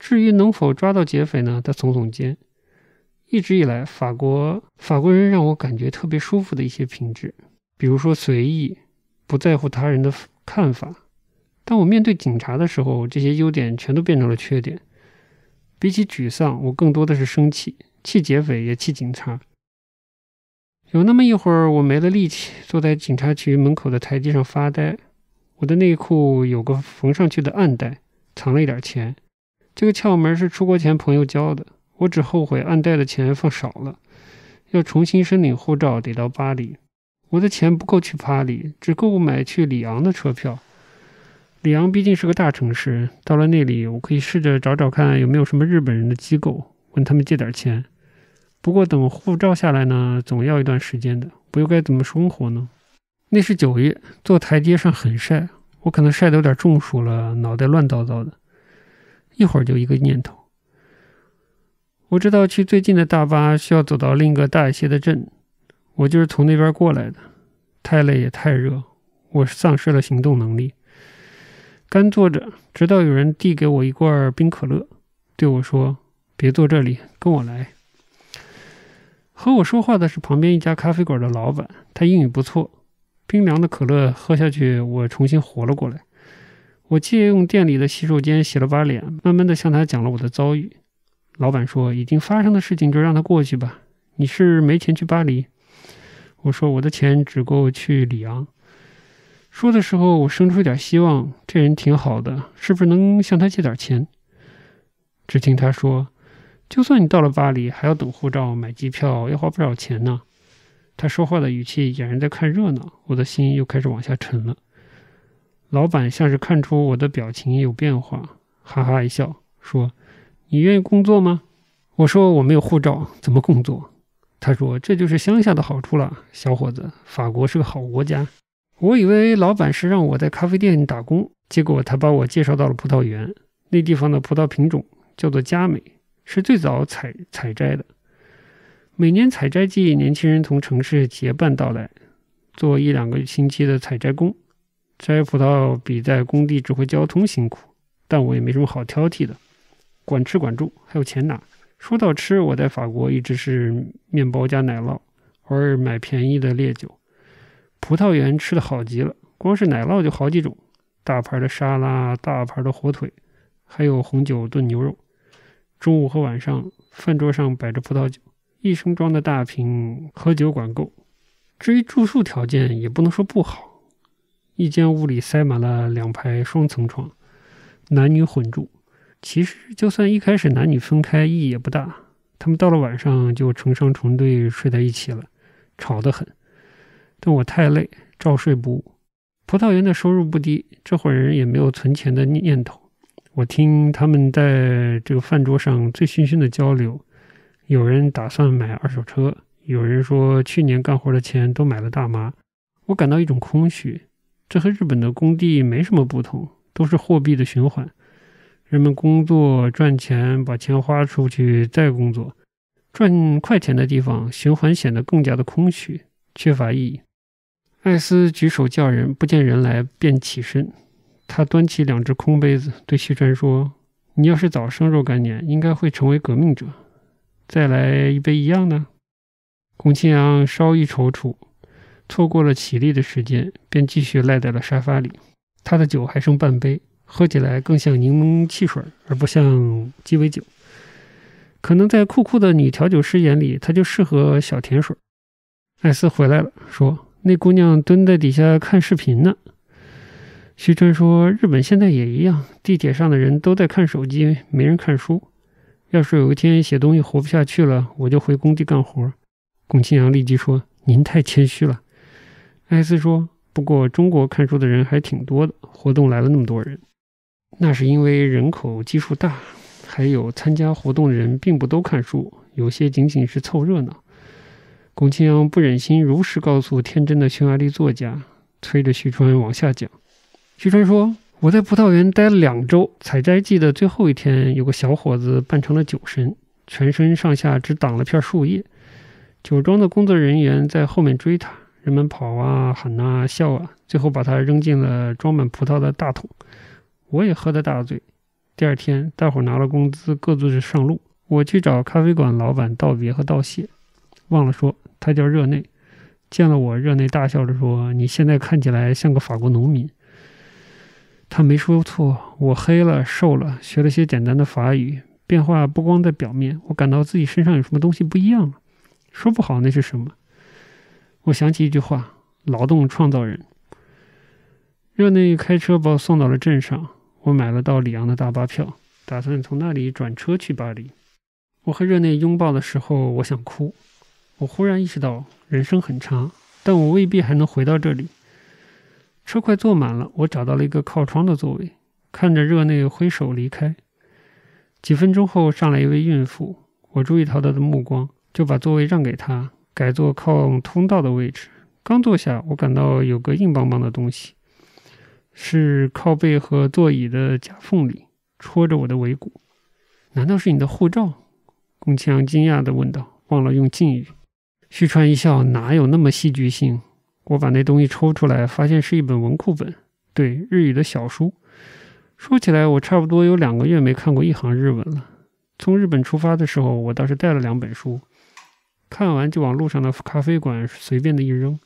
至于能否抓到劫匪呢？他耸耸肩。一直以来，法国法国人让我感觉特别舒服的一些品质，比如说随意，不在乎他人的看法。当我面对警察的时候，这些优点全都变成了缺点。比起沮丧，我更多的是生气，气劫匪也气警察。有那么一会儿，我没了力气，坐在警察局门口的台阶上发呆。我的内裤有个缝上去的暗袋，藏了一点钱。这个窍门是出国前朋友教的，我只后悔暗袋的钱放少了，要重新申领护照得到巴黎。我的钱不够去巴黎，只够买去里昂的车票。里昂毕竟是个大城市，到了那里，我可以试着找找看有没有什么日本人的机构，问他们借点钱。不过等护照下来呢，总要一段时间的，我又该怎么生活呢？那是九月，坐台阶上很晒，我可能晒得有点中暑了，脑袋乱糟糟的。一会儿就一个念头，我知道去最近的大巴需要走到另一个大一些的镇，我就是从那边过来的。太累也太热，我丧失了行动能力，干坐着，直到有人递给我一罐冰可乐，对我说：“别坐这里，跟我来。”和我说话的是旁边一家咖啡馆的老板，他英语不错。冰凉的可乐喝下去，我重新活了过来。我借用店里的洗手间洗了把脸，慢慢的向他讲了我的遭遇。老板说：“已经发生的事情就让它过去吧。你是没钱去巴黎？”我说：“我的钱只够去里昂。”说的时候，我生出一点希望。这人挺好的，是不是能向他借点钱？只听他说：“就算你到了巴黎，还要等护照、买机票，要花不少钱呢。”他说话的语气俨然在看热闹，我的心又开始往下沉了。老板像是看出我的表情有变化，哈哈一笑，说：“你愿意工作吗？”我说：“我没有护照，怎么工作？”他说：“这就是乡下的好处了，小伙子，法国是个好国家。”我以为老板是让我在咖啡店打工，结果他把我介绍到了葡萄园。那地方的葡萄品种叫做佳美，是最早采采摘的。每年采摘季，年轻人从城市结伴到来，做一两个星期的采摘工。摘葡萄比在工地指挥交通辛苦，但我也没什么好挑剔的，管吃管住，还有钱拿。说到吃，我在法国一直是面包加奶酪，偶尔买便宜的烈酒。葡萄园吃的好极了，光是奶酪就好几种，大盘的沙拉，大盘的火腿，还有红酒炖牛肉。中午和晚上，饭桌上摆着葡萄酒。一升装的大瓶，喝酒管够。至于住宿条件，也不能说不好。一间屋里塞满了两排双层床，男女混住。其实，就算一开始男女分开，意义也不大。他们到了晚上就成双成对睡在一起了，吵得很。但我太累，照睡不误。葡萄园的收入不低，这伙人也没有存钱的念头。我听他们在这个饭桌上醉醺醺的交流。有人打算买二手车，有人说去年干活的钱都买了大麻。我感到一种空虚，这和日本的工地没什么不同，都是货币的循环。人们工作赚钱，把钱花出去，再工作，赚快钱的地方，循环显得更加的空虚，缺乏意义。艾斯举手叫人，不见人来，便起身。他端起两只空杯子，对西川说：“你要是早生若干年，应该会成为革命者。”再来一杯一样的。龚庆阳稍一踌躇，错过了起立的时间，便继续赖在了沙发里。他的酒还剩半杯，喝起来更像柠檬汽水，而不像鸡尾酒。可能在酷酷的女调酒师眼里，他就适合小甜水。艾斯回来了，说：“那姑娘蹲在底下看视频呢。”徐川说：“日本现在也一样，地铁上的人都在看手机，没人看书。”要是有一天写东西活不下去了，我就回工地干活。龚庆阳立即说：“您太谦虚了。”艾斯说：“不过中国看书的人还挺多的，活动来了那么多人，那是因为人口基数大，还有参加活动的人并不都看书，有些仅仅是凑热闹。”龚庆阳不忍心如实告诉天真的匈牙利作家，催着徐川往下讲。徐川说。我在葡萄园待了两周，采摘季的最后一天，有个小伙子扮成了酒神，全身上下只挡了片树叶。酒庄的工作人员在后面追他，人们跑啊、喊啊、笑啊，最后把他扔进了装满葡萄的大桶。我也喝得大醉。第二天，大伙拿了工资，各自上路。我去找咖啡馆老板道别和道谢，忘了说，他叫热内。见了我，热内大笑着说：“你现在看起来像个法国农民。”他没说错，我黑了，瘦了，学了些简单的法语，变化不光在表面，我感到自己身上有什么东西不一样了，说不好那是什么。我想起一句话：劳动创造人。热内开车把我送到了镇上，我买了到里昂的大巴票，打算从那里转车去巴黎。我和热内拥抱的时候，我想哭。我忽然意识到，人生很长，但我未必还能回到这里。车快坐满了，我找到了一个靠窗的座位，看着热内挥手离开。几分钟后，上来一位孕妇，我注意到她的目光，就把座位让给她，改坐靠通道的位置。刚坐下，我感到有个硬邦邦的东西，是靠背和座椅的夹缝里戳着我的尾骨。难道是你的护照？宫崎阳惊讶地问道。忘了用敬语。旭川一笑，哪有那么戏剧性？我把那东西抽出来，发现是一本文库本，对，日语的小书。说起来，我差不多有两个月没看过一行日文了。从日本出发的时候，我倒是带了两本书，看完就往路上的咖啡馆随便的一扔。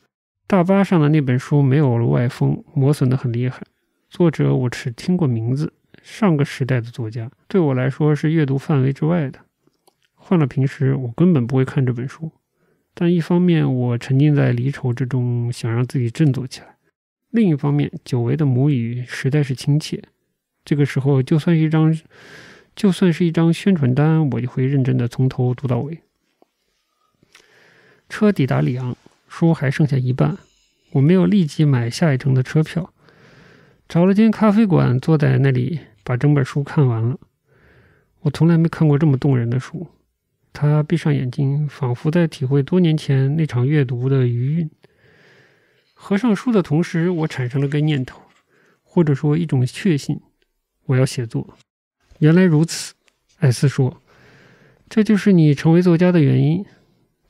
大巴上的那本书没有了外封，磨损的很厉害。作者我只听过名字，上个时代的作家，对我来说是阅读范围之外的。换了平时，我根本不会看这本书。但一方面，我沉浸在离愁之中，想让自己振作起来；另一方面，久违的母语实在是亲切。这个时候，就算是一张，就算是一张宣传单，我也会认真的从头读到尾。车抵达里昂。书还剩下一半，我没有立即买下一程的车票，找了间咖啡馆，坐在那里把整本书看完了。我从来没看过这么动人的书。他闭上眼睛，仿佛在体会多年前那场阅读的余韵。合上书的同时，我产生了个念头，或者说一种确信：我要写作。原来如此，艾斯说：“这就是你成为作家的原因。”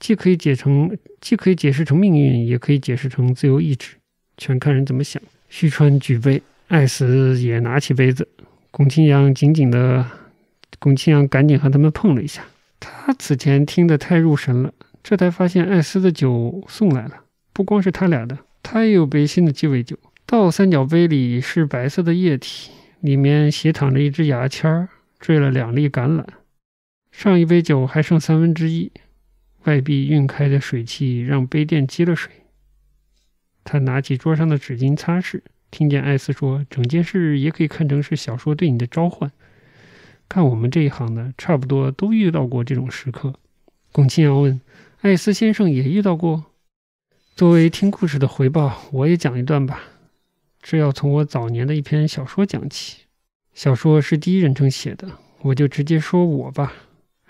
既可以解成，既可以解释成命运，也可以解释成自由意志，全看人怎么想。须川举杯，艾斯也拿起杯子。龚清扬紧紧的，龚清扬赶紧和他们碰了一下。他此前听得太入神了，这才发现艾斯的酒送来了，不光是他俩的，他也有杯新的鸡尾酒。倒三角杯里是白色的液体，里面斜躺着一支牙签儿，缀了两粒橄榄。上一杯酒还剩三分之一。外壁晕开的水汽让杯垫积了水。他拿起桌上的纸巾擦拭，听见艾斯说：“整件事也可以看成是小说对你的召唤。”看我们这一行的，差不多都遇到过这种时刻。龚清扬问：“艾斯先生也遇到过？”作为听故事的回报，我也讲一段吧。这要从我早年的一篇小说讲起。小说是第一人称写的，我就直接说我吧。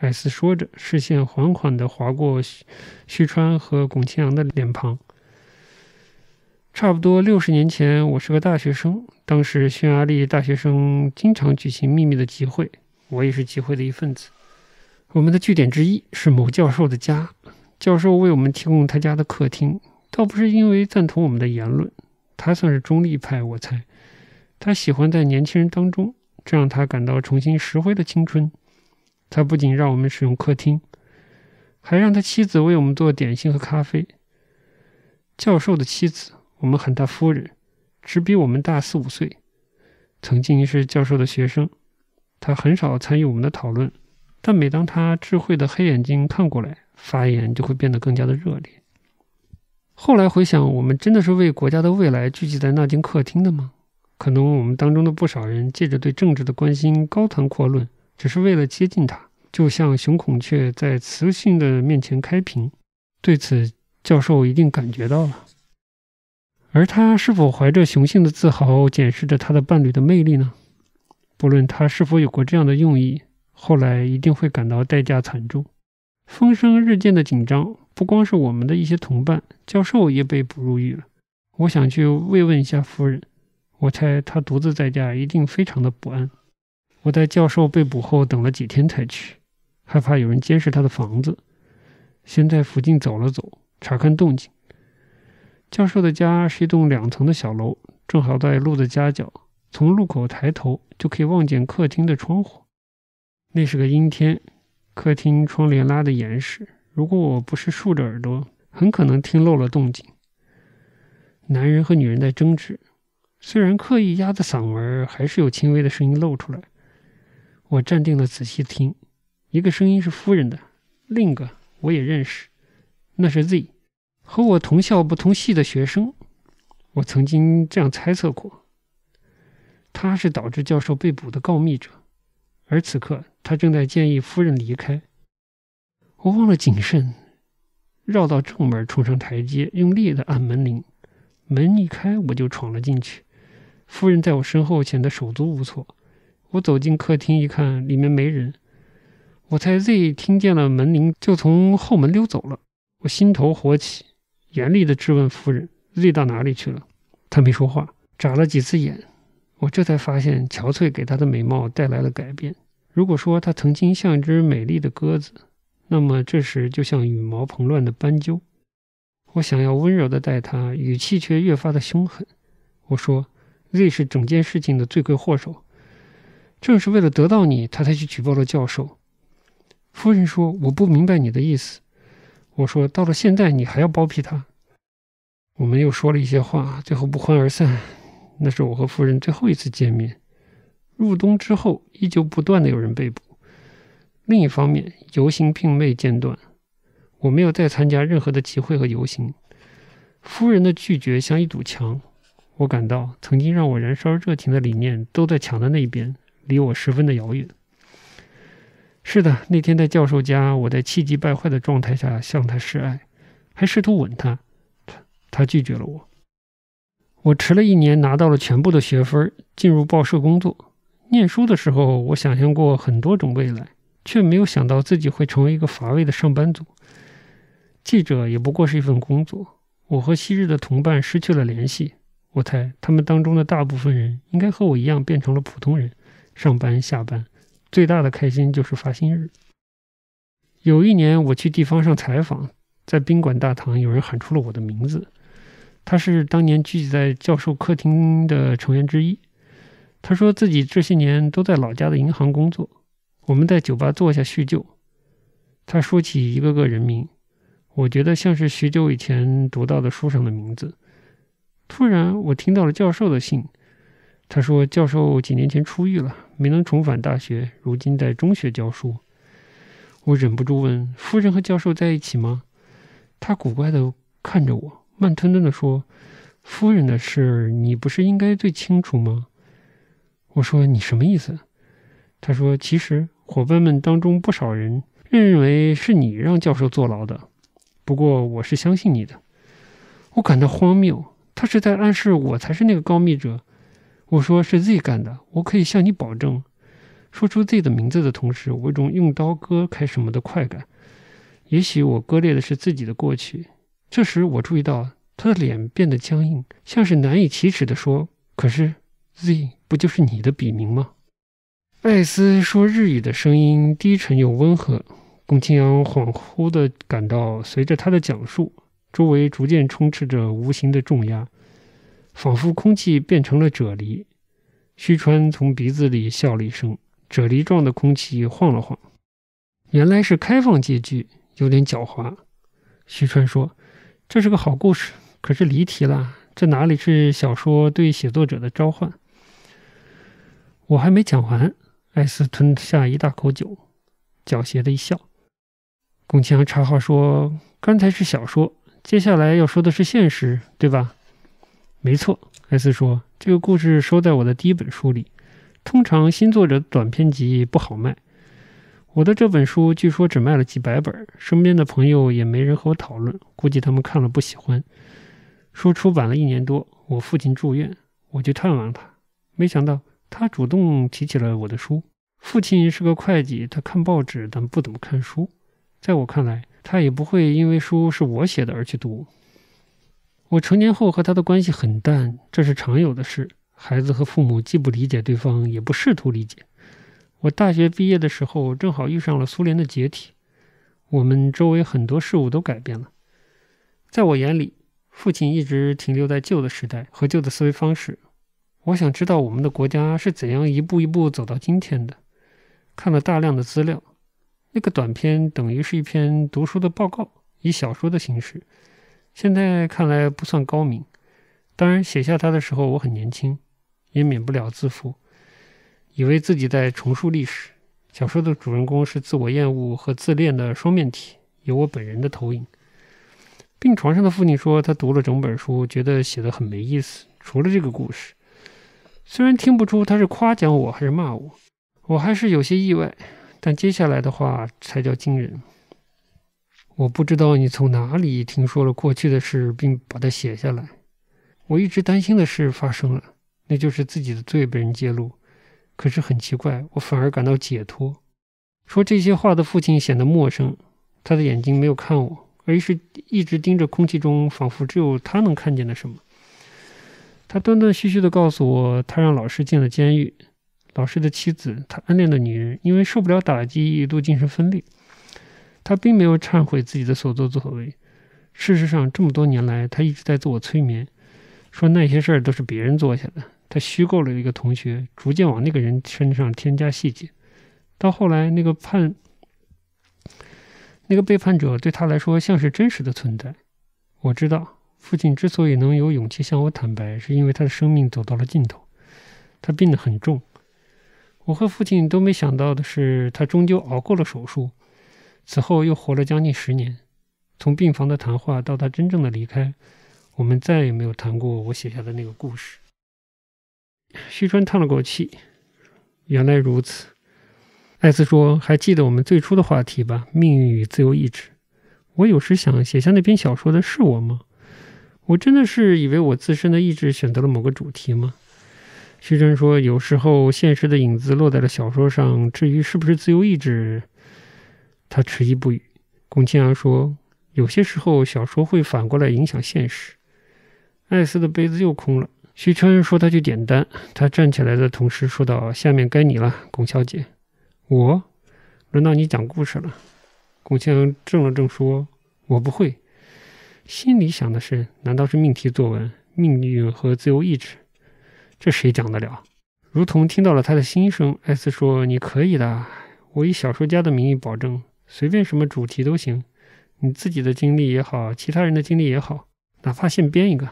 艾斯说着，视线缓缓地划过旭川和龚清扬的脸庞。差不多六十年前，我是个大学生。当时匈牙利大学生经常举行秘密的集会，我也是集会的一份子。我们的据点之一是某教授的家，教授为我们提供他家的客厅，倒不是因为赞同我们的言论，他算是中立派，我猜。他喜欢在年轻人当中，这让他感到重新拾回的青春。他不仅让我们使用客厅，还让他妻子为我们做点心和咖啡。教授的妻子，我们喊她夫人，只比我们大四五岁，曾经是教授的学生。他很少参与我们的讨论，但每当他智慧的黑眼睛看过来，发言就会变得更加的热烈。后来回想，我们真的是为国家的未来聚集在那间客厅的吗？可能我们当中的不少人借着对政治的关心高谈阔论。只是为了接近他，就像雄孔雀在雌性的面前开屏。对此，教授一定感觉到了。而他是否怀着雄性的自豪检视着他的伴侣的魅力呢？不论他是否有过这样的用意，后来一定会感到代价惨重。风声日渐的紧张，不光是我们的一些同伴，教授也被捕入狱了。我想去慰问一下夫人，我猜他独自在家一定非常的不安。我在教授被捕后等了几天才去，害怕有人监视他的房子。先在附近走了走，查看动静。教授的家是一栋两层的小楼，正好在路的夹角，从路口抬头就可以望见客厅的窗户。那是个阴天，客厅窗帘拉得严实。如果我不是竖着耳朵，很可能听漏了动静。男人和女人在争执，虽然刻意压着嗓门，还是有轻微的声音露出来。我站定了，仔细听。一个声音是夫人的，另一个我也认识，那是 Z，和我同校不同系的学生。我曾经这样猜测过，他是导致教授被捕的告密者，而此刻他正在建议夫人离开。我忘了谨慎，绕到正门，冲上台阶，用力的按门铃。门一开，我就闯了进去。夫人在我身后显得手足无措。我走进客厅一看，里面没人。我猜 Z 听见了门铃，就从后门溜走了。我心头火起，严厉地质问夫人：“Z 到哪里去了？”她没说话，眨了几次眼。我这才发现，憔悴给她的美貌带来了改变。如果说她曾经像一只美丽的鸽子，那么这时就像羽毛蓬乱的斑鸠。我想要温柔地待她，语气却越发的凶狠。我说：“Z 是整件事情的罪魁祸首。”正是为了得到你，他才去举报了教授。夫人说：“我不明白你的意思。”我说：“到了现在，你还要包庇他？”我们又说了一些话，最后不欢而散。那是我和夫人最后一次见面。入冬之后，依旧不断的有人被捕。另一方面，游行并未间断。我没有再参加任何的集会和游行。夫人的拒绝像一堵墙。我感到，曾经让我燃烧热情的理念，都在墙的那边。离我十分的遥远。是的，那天在教授家，我在气急败坏的状态下向他示爱，还试图吻他，他他拒绝了我。我迟了一年，拿到了全部的学分，进入报社工作。念书的时候，我想象过很多种未来，却没有想到自己会成为一个乏味的上班族。记者也不过是一份工作。我和昔日的同伴失去了联系，我猜他们当中的大部分人应该和我一样变成了普通人。上班下班，最大的开心就是发薪日。有一年我去地方上采访，在宾馆大堂，有人喊出了我的名字。他是当年聚集在教授客厅的成员之一。他说自己这些年都在老家的银行工作。我们在酒吧坐下叙旧。他说起一个个人名，我觉得像是许久以前读到的书上的名字。突然，我听到了教授的姓。他说：“教授几年前出狱了，没能重返大学，如今在中学教书。”我忍不住问：“夫人和教授在一起吗？”他古怪地看着我，慢吞吞地说：“夫人的事，你不是应该最清楚吗？”我说：“你什么意思？”他说：“其实伙伴们当中不少人认为是你让教授坐牢的，不过我是相信你的。”我感到荒谬，他是在暗示我才是那个告密者。我说是 Z 干的，我可以向你保证。说出 Z 的名字的同时，我有种用刀割开什么的快感。也许我割裂的是自己的过去。这时我注意到他的脸变得僵硬，像是难以启齿地说：“可是 Z 不就是你的笔名吗？”艾斯说日语的声音低沉又温和。龚清扬恍惚地感到，随着他的讲述，周围逐渐充斥着无形的重压。仿佛空气变成了啫喱，虚川从鼻子里笑了一声，啫喱状的空气晃了晃。原来是开放结局，有点狡猾。虚川说：“这是个好故事，可是离题了。这哪里是小说对写作者的召唤？”我还没讲完，艾斯吞下一大口酒，狡黠的一笑。宫强插话说：“刚才是小说，接下来要说的是现实，对吧？”没错，艾斯说：“这个故事收在我的第一本书里。通常新作者短篇集不好卖，我的这本书据说只卖了几百本，身边的朋友也没人和我讨论，估计他们看了不喜欢。书出版了一年多，我父亲住院，我去探望他，没想到他主动提起了我的书。父亲是个会计，他看报纸，但不怎么看书。在我看来，他也不会因为书是我写的而去读。”我成年后和他的关系很淡，这是常有的事。孩子和父母既不理解对方，也不试图理解。我大学毕业的时候，正好遇上了苏联的解体，我们周围很多事物都改变了。在我眼里，父亲一直停留在旧的时代和旧的思维方式。我想知道我们的国家是怎样一步一步走到今天的。看了大量的资料，那个短片等于是一篇读书的报告，以小说的形式。现在看来不算高明，当然写下它的时候我很年轻，也免不了自负，以为自己在重述历史。小说的主人公是自我厌恶和自恋的双面体，有我本人的投影。病床上的父亲说，他读了整本书，觉得写的很没意思，除了这个故事。虽然听不出他是夸奖我还是骂我，我还是有些意外。但接下来的话才叫惊人。我不知道你从哪里听说了过去的事，并把它写下来。我一直担心的事发生了，那就是自己的罪被人揭露。可是很奇怪，我反而感到解脱。说这些话的父亲显得陌生，他的眼睛没有看我，而是一直盯着空气中，仿佛只有他能看见的什么。他断断续续地告诉我，他让老师进了监狱，老师的妻子，他暗恋的女人，因为受不了打击，一度精神分裂。他并没有忏悔自己的所作所为。事实上，这么多年来，他一直在自我催眠，说那些事儿都是别人做下的。他虚构了一个同学，逐渐往那个人身上添加细节。到后来，那个判、那个背叛者对他来说像是真实的存在。我知道，父亲之所以能有勇气向我坦白，是因为他的生命走到了尽头。他病得很重。我和父亲都没想到的是，他终究熬过了手术。此后又活了将近十年，从病房的谈话到他真正的离开，我们再也没有谈过我写下的那个故事。虚川叹了口气，原来如此。艾斯说：“还记得我们最初的话题吧？命运与自由意志。我有时想，写下那篇小说的是我吗？我真的是以为我自身的意志选择了某个主题吗？”虚川说：“有时候现实的影子落在了小说上，至于是不是自由意志。”他迟疑不语。龚清扬说：“有些时候，小说会反过来影响现实。”艾斯的杯子又空了。徐川说：“他去点单。”他站起来的同时说道：“下面该你了，龚小姐。”我，轮到你讲故事了。龚清扬怔了怔说：“我不会。”心里想的是：“难道是命题作文？命运和自由意志？这谁讲得了？”如同听到了他的心声，艾斯说：“你可以的。我以小说家的名义保证。”随便什么主题都行，你自己的经历也好，其他人的经历也好，哪怕现编一个。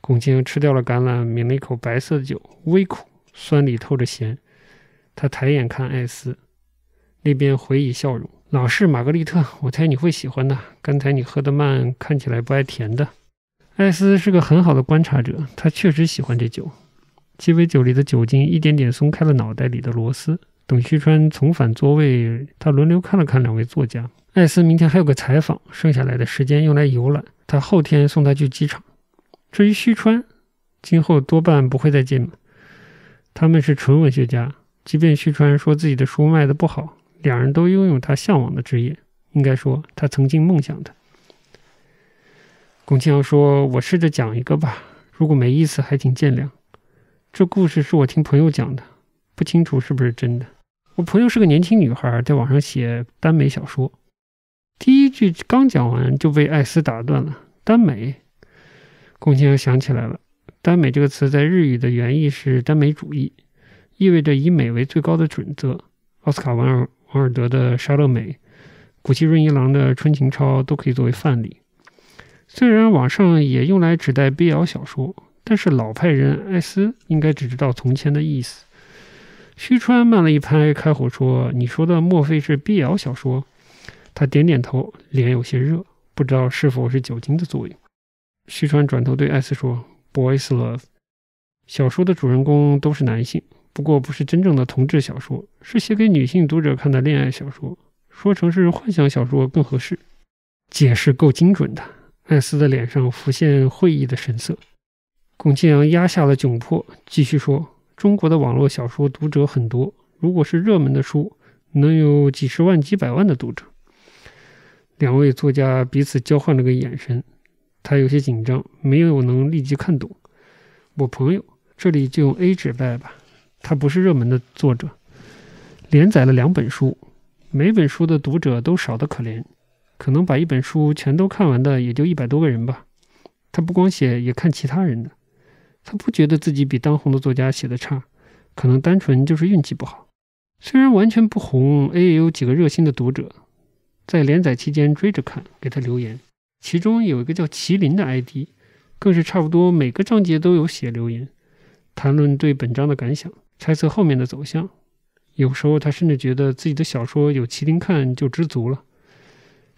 龚清吃掉了橄榄，抿了一口白色的酒，微苦，酸里透着咸。他抬眼看艾斯，那边回以笑容。老式玛格丽特，我猜你会喜欢的。刚才你喝得慢，看起来不爱甜的。艾斯是个很好的观察者，他确实喜欢这酒。鸡尾酒里的酒精一点点松开了脑袋里的螺丝。等旭川重返座位，他轮流看了看两位作家。艾斯明天还有个采访，剩下来的时间用来游览。他后天送他去机场。至于旭川，今后多半不会再见了。他们是纯文学家，即便旭川说自己的书卖得不好，两人都拥有他向往的职业，应该说他曾经梦想的。龚清扬说：“我试着讲一个吧，如果没意思，还请见谅。这故事是我听朋友讲的，不清楚是不是真的。”我朋友是个年轻女孩，在网上写耽美小说。第一句刚讲完就被艾斯打断了。耽美，龚清想起来了。耽美这个词在日语的原意是耽美主义，意味着以美为最高的准则。奥斯卡·王尔王尔德的《莎乐美》，谷崎润一郎的《春情抄》都可以作为范例。虽然网上也用来指代 BL 小说，但是老派人艾斯应该只知道从前的意思。虚川慢了一拍，开口说：“你说的莫非是 BL 小说？”他点点头，脸有些热，不知道是否是酒精的作用。虚川转头对艾斯说：“Boys Love，小说的主人公都是男性，不过不是真正的同志小说，是写给女性读者看的恋爱小说。说成是幻想小说更合适。”解释够精准的。艾斯的脸上浮现会意的神色。龚清扬压下了窘迫，继续说。中国的网络小说读者很多，如果是热门的书，能有几十万、几百万的读者。两位作家彼此交换了个眼神，他有些紧张，没有能立即看懂。我朋友这里就用 A 指代吧，他不是热门的作者，连载了两本书，每本书的读者都少得可怜，可能把一本书全都看完的也就一百多个人吧。他不光写，也看其他人的。他不觉得自己比当红的作家写的差，可能单纯就是运气不好。虽然完全不红，A 也有几个热心的读者，在连载期间追着看，给他留言。其中有一个叫麒麟的 ID，更是差不多每个章节都有写留言，谈论对本章的感想，猜测后面的走向。有时候他甚至觉得自己的小说有麒麟看就知足了。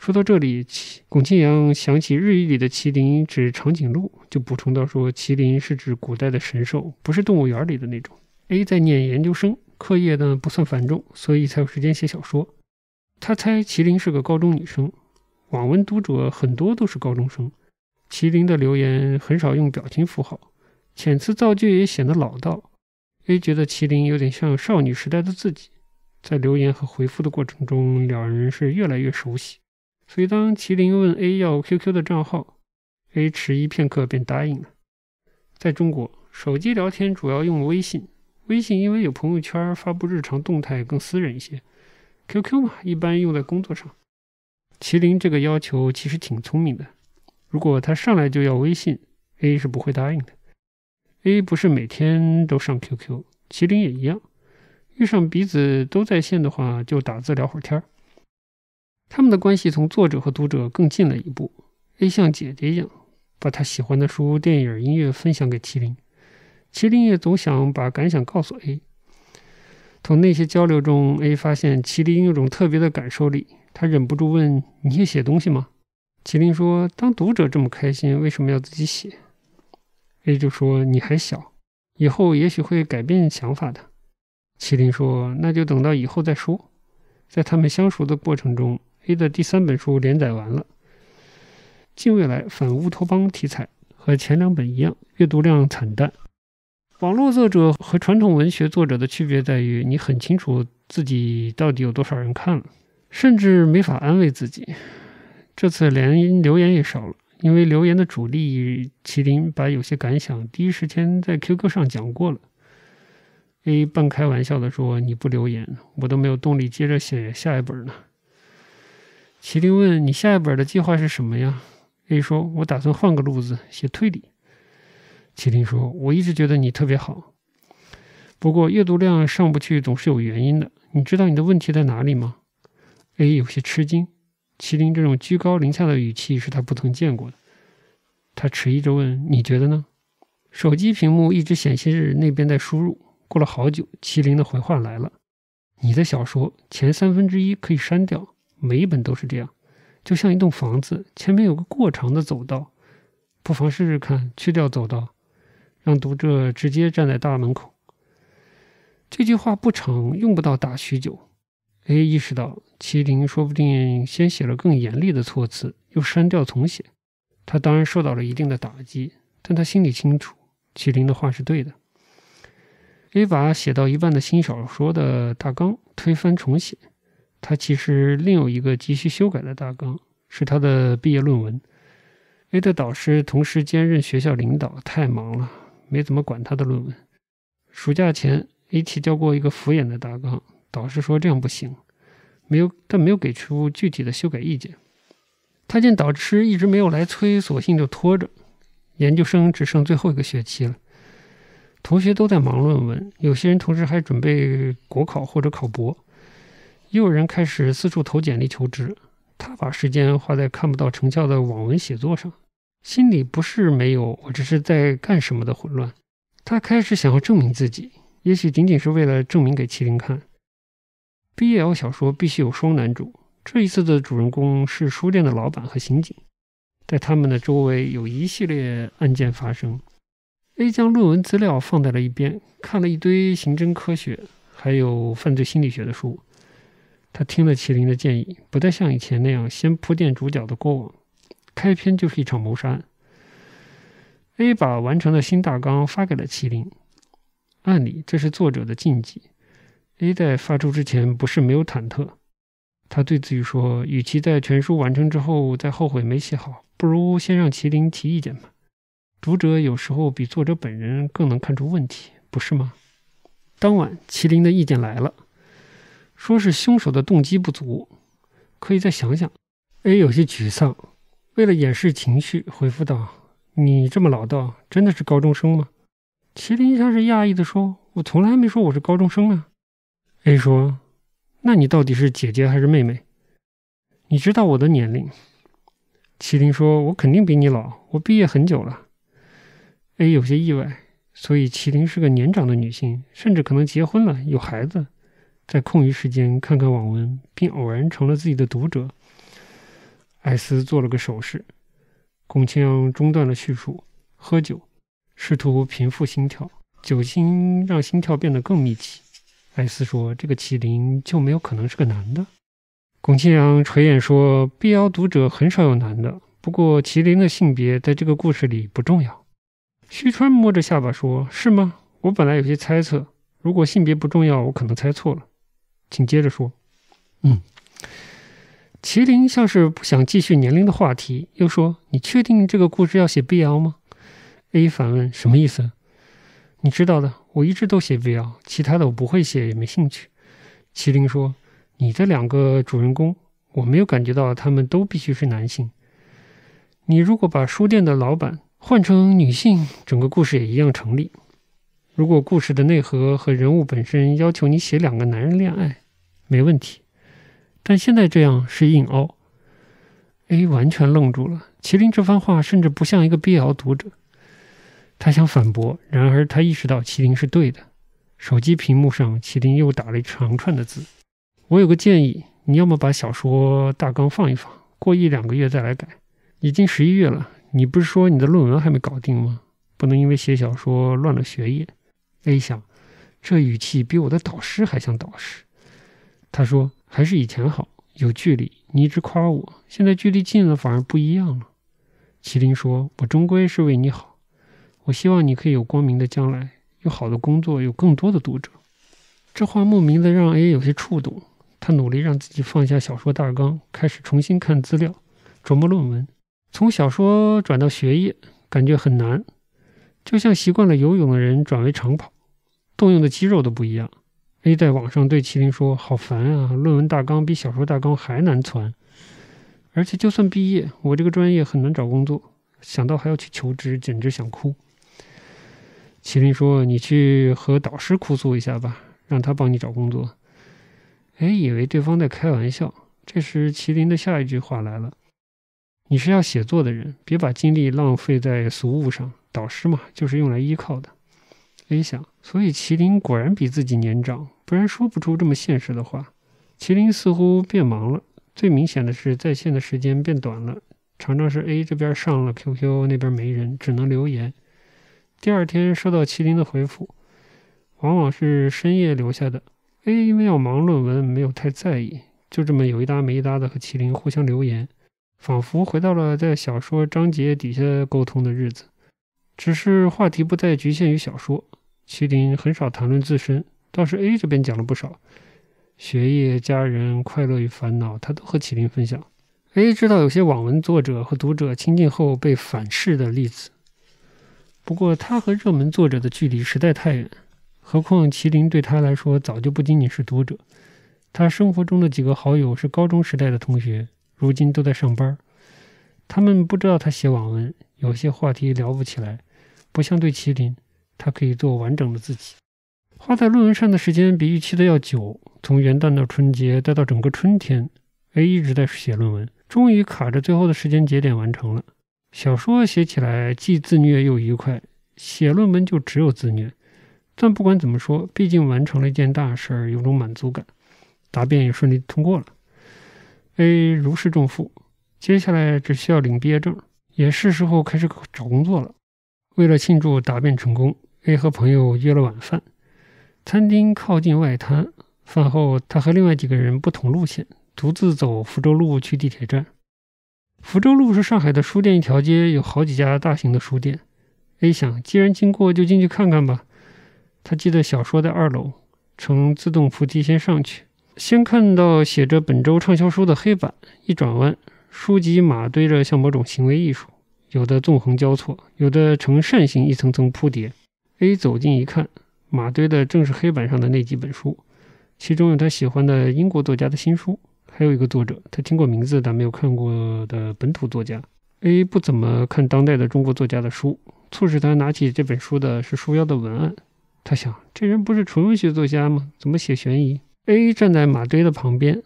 说到这里，龚清扬想起日语里的麒麟指长颈鹿，就补充到说，麒麟是指古代的神兽，不是动物园里的那种。A 在念研究生，课业呢不算繁重，所以才有时间写小说。他猜麒麟是个高中女生。网文读者很多都是高中生。麒麟的留言很少用表情符号，遣词造句也显得老道。A 觉得麒麟有点像少女时代的自己。在留言和回复的过程中，两人是越来越熟悉。所以，当麒麟问 A 要 QQ 的账号，A 迟疑片刻便答应了。在中国，手机聊天主要用微信，微信因为有朋友圈，发布日常动态更私人一些。QQ 嘛，一般用在工作上。麒麟这个要求其实挺聪明的。如果他上来就要微信，A 是不会答应的。A 不是每天都上 QQ，麒麟也一样。遇上彼此都在线的话，就打字聊会儿天儿。他们的关系从作者和读者更近了一步。A 像姐姐一样，把他喜欢的书、电影、音乐分享给麒麟，麒麟也总想把感想告诉 A。从那些交流中，A 发现麒麟有种特别的感受力。他忍不住问：“你也写东西吗？”麒麟说：“当读者这么开心，为什么要自己写？”A 就说：“你还小，以后也许会改变想法的。”麒麟说：“那就等到以后再说。”在他们相熟的过程中，A 的第三本书连载完了，《近未来反乌托邦题材》和前两本一样，阅读量惨淡。网络作者和传统文学作者的区别在于，你很清楚自己到底有多少人看了，甚至没法安慰自己。这次连留言也少了，因为留言的主力麒麟把有些感想第一时间在 QQ 上讲过了。A 半开玩笑的说：“你不留言，我都没有动力接着写下一本呢。”麒麟问：“你下一本的计划是什么呀？”A 说：“我打算换个路子，写推理。”麒麟说：“我一直觉得你特别好，不过阅读量上不去总是有原因的。你知道你的问题在哪里吗？”A 有些吃惊，麒麟这种居高临下的语气是他不曾见过的。他迟疑着问：“你觉得呢？”手机屏幕一直显示那边在输入。过了好久，麒麟的回话来了：“你的小说前三分之一可以删掉，每一本都是这样，就像一栋房子前面有个过长的走道，不妨试试看，去掉走道，让读者直接站在大门口。”这句话不长，用不到打许久。A 意识到，麒麟说不定先写了更严厉的措辞，又删掉重写。他当然受到了一定的打击，但他心里清楚，麒麟的话是对的。A 把写到一半的新小说的大纲推翻重写，他其实另有一个急需修改的大纲，是他的毕业论文。A 的导师同时兼任学校领导，太忙了，没怎么管他的论文。暑假前，A 提交过一个敷衍的大纲，导师说这样不行，没有，但没有给出具体的修改意见。他见导师一直没有来催，索性就拖着。研究生只剩最后一个学期了。同学都在忙论文，有些人同时还准备国考或者考博，也有人开始四处投简历求职。他把时间花在看不到成效的网文写作上，心里不是没有我这是在干什么的混乱。他开始想要证明自己，也许仅仅是为了证明给麒麟看。BL 小说必须有双男主，这一次的主人公是书店的老板和刑警，在他们的周围有一系列案件发生。A 将论文资料放在了一边，看了一堆刑侦科学还有犯罪心理学的书。他听了麒麟的建议，不再像以前那样先铺垫主角的过往，开篇就是一场谋杀案。A 把完成的新大纲发给了麒麟，按理这是作者的禁忌。A 在发出之前不是没有忐忑，他对自己说：“与其在全书完成之后再后悔没写好，不如先让麒麟提意见吧。”读者有时候比作者本人更能看出问题，不是吗？当晚，麒麟的意见来了，说是凶手的动机不足，可以再想想。A 有些沮丧，为了掩饰情绪，回复道：“你这么老道，真的是高中生吗？”麒麟像是讶异的说：“我从来没说我是高中生啊。”A 说：“那你到底是姐姐还是妹妹？你知道我的年龄？”麒麟说：“我肯定比你老，我毕业很久了。” A 有些意外，所以麒麟是个年长的女性，甚至可能结婚了，有孩子，在空余时间看看网文，并偶然成了自己的读者。艾斯做了个手势，龚清中断了叙述，喝酒，试图平复心跳，酒精让心跳变得更密集。艾斯说：“这个麒麟就没有可能是个男的？”龚庆阳垂眼说：“BL 读者很少有男的，不过麒麟的性别在这个故事里不重要。”须川摸着下巴说：“是吗？我本来有些猜测，如果性别不重要，我可能猜错了。请接着说。”嗯。麒麟像是不想继续年龄的话题，又说：“你确定这个故事要写 BL 吗？”A 反问：“什么意思？”你知道的，我一直都写 BL，其他的我不会写，也没兴趣。麒麟说：“你的两个主人公，我没有感觉到他们都必须是男性。你如果把书店的老板换成女性，整个故事也一样成立。如果故事的内核和人物本身要求你写两个男人恋爱，没问题。”但现在这样是硬凹。A 完全愣住了。麒麟这番话甚至不像一个 BL 读者。他想反驳，然而他意识到麒麟是对的。手机屏幕上，麒麟又打了一长串的字：“我有个建议，你要么把小说大纲放一放，过一两个月再来改。已经十一月了，你不是说你的论文还没搞定吗？不能因为写小说乱了学业。”A 想，这语气比我的导师还像导师。他说。还是以前好，有距离。你一直夸我，现在距离近了反而不一样了。麒麟说：“我终归是为你好，我希望你可以有光明的将来，有好的工作，有更多的读者。”这话莫名的让 A 有些触动。他努力让自己放下小说大纲，开始重新看资料，琢磨论文。从小说转到学业，感觉很难，就像习惯了游泳的人转为长跑，动用的肌肉都不一样。A 在网上对麒麟说：“好烦啊，论文大纲比小说大纲还难传，而且就算毕业，我这个专业很难找工作。想到还要去求职，简直想哭。”麒麟说：“你去和导师哭诉一下吧，让他帮你找工作。”A 以为对方在开玩笑，这时麒麟的下一句话来了：“你是要写作的人，别把精力浪费在俗物上。导师嘛，就是用来依靠的。”A 想。所以麒麟果然比自己年长，不然说不出这么现实的话。麒麟似乎变忙了，最明显的是在线的时间变短了，常常是 A 这边上了 QQ，那边没人，只能留言。第二天收到麒麟的回复，往往是深夜留下的。A 因为要忙论文，没有太在意，就这么有一搭没一搭的和麒麟互相留言，仿佛回到了在小说章节底下沟通的日子，只是话题不再局限于小说。麒麟很少谈论自身，倒是 A 这边讲了不少，学业、家人、快乐与烦恼，他都和麒麟分享。A 知道有些网文作者和读者亲近后被反噬的例子，不过他和热门作者的距离实在太远，何况麒麟对他来说早就不仅仅是读者，他生活中的几个好友是高中时代的同学，如今都在上班，他们不知道他写网文，有些话题聊不起来，不像对麒麟。他可以做完整的自己，花在论文上的时间比预期的要久。从元旦到春节，再到整个春天，A 一直在写论文，终于卡着最后的时间节点完成了。小说写起来既自虐又愉快，写论文就只有自虐。但不管怎么说，毕竟完成了一件大事儿，有种满足感。答辩也顺利通过了，A 如释重负。接下来只需要领毕业证，也是时候开始找工作了。为了庆祝答辩成功。A 和朋友约了晚饭，餐厅靠近外滩。饭后，他和另外几个人不同路线，独自走福州路去地铁站。福州路是上海的书店一条街，有好几家大型的书店。A 想，既然经过，就进去看看吧。他记得小说在二楼，乘自动扶梯先上去，先看到写着本周畅销书的黑板，一转弯，书籍码堆着像某种行为艺术，有的纵横交错，有的呈扇形一层层铺叠。A 走近一看，马堆的正是黑板上的那几本书，其中有他喜欢的英国作家的新书，还有一个作者他听过名字但没有看过的本土作家。A 不怎么看当代的中国作家的书，促使他拿起这本书的是书腰的文案。他想，这人不是纯文学作家吗？怎么写悬疑？A 站在马堆的旁边，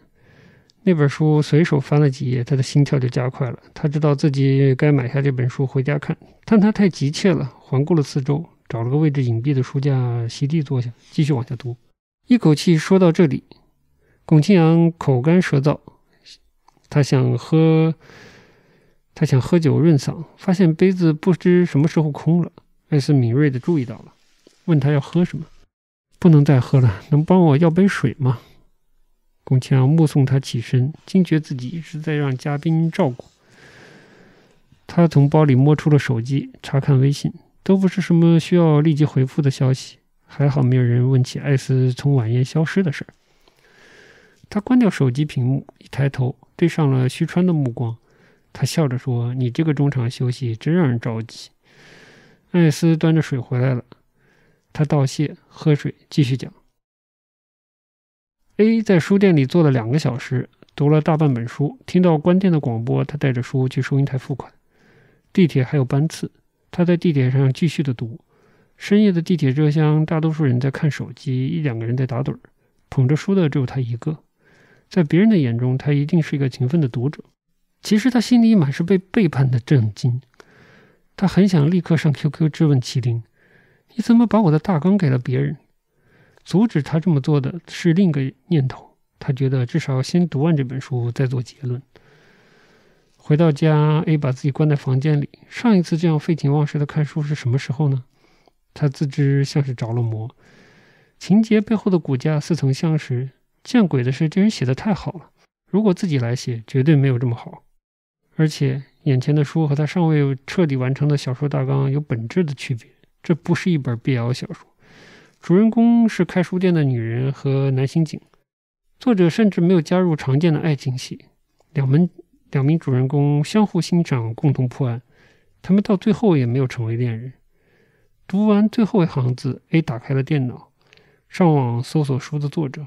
那本书随手翻了几页，他的心跳就加快了。他知道自己该买下这本书回家看，但他太急切了，环顾了四周。找了个位置隐蔽的书架，席地坐下，继续往下读。一口气说到这里，龚庆阳口干舌燥，他想喝，他想喝酒润嗓，发现杯子不知什么时候空了。艾斯敏锐地注意到了，问他要喝什么。不能再喝了，能帮我要杯水吗？龚清扬目送他起身，惊觉自己一直在让嘉宾照顾。他从包里摸出了手机，查看微信，都不是什么需要立即回复的消息。还好没有人问起艾斯从晚宴消失的事儿。他关掉手机屏幕，一抬头对上了徐川的目光，他笑着说：“你这个中场休息真让人着急。”艾斯端着水回来了，他道谢，喝水，继续讲。A 在书店里坐了两个小时，读了大半本书。听到关店的广播，他带着书去收银台付款。地铁还有班次，他在地铁上继续的读。深夜的地铁车厢，大多数人在看手机，一两个人在打盹儿。捧着书的只有他一个。在别人的眼中，他一定是一个勤奋的读者。其实他心里满是被背叛的震惊。他很想立刻上 QQ 质问麒麟：“你怎么把我的大纲给了别人？”阻止他这么做的是另一个念头。他觉得至少先读完这本书再做结论。回到家，A 把自己关在房间里。上一次这样废寝忘食的看书是什么时候呢？他自知像是着了魔。情节背后的骨架似曾相识。见鬼的是，这人写的太好了。如果自己来写，绝对没有这么好。而且眼前的书和他尚未彻底完成的小说大纲有本质的区别。这不是一本 BL 小说。主人公是开书店的女人和男刑警，作者甚至没有加入常见的爱情戏。两门两名主人公相互欣赏，共同破案，他们到最后也没有成为恋人。读完最后一行字，A 打开了电脑，上网搜索书的作者。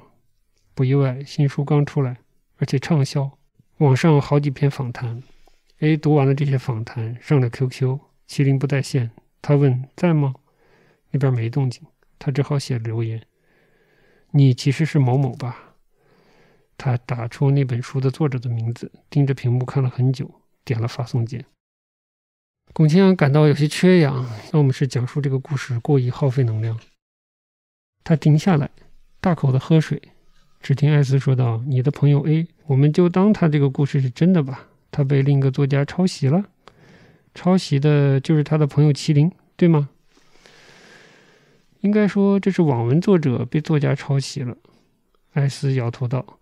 不意外，新书刚出来，而且畅销，网上好几篇访谈。A 读完了这些访谈，上了 QQ，麒麟不在线，他问在吗？那边没动静。他只好写留言：“你其实是某某吧？”他打出那本书的作者的名字，盯着屏幕看了很久，点了发送键。龚清扬感到有些缺氧，要么是讲述这个故事过于耗费能量。他停下来，大口的喝水。只听艾斯说道：“你的朋友 A，我们就当他这个故事是真的吧。他被另一个作家抄袭了，抄袭的就是他的朋友麒麟，对吗？”应该说，这是网文作者被作家抄袭了。艾斯摇头道：“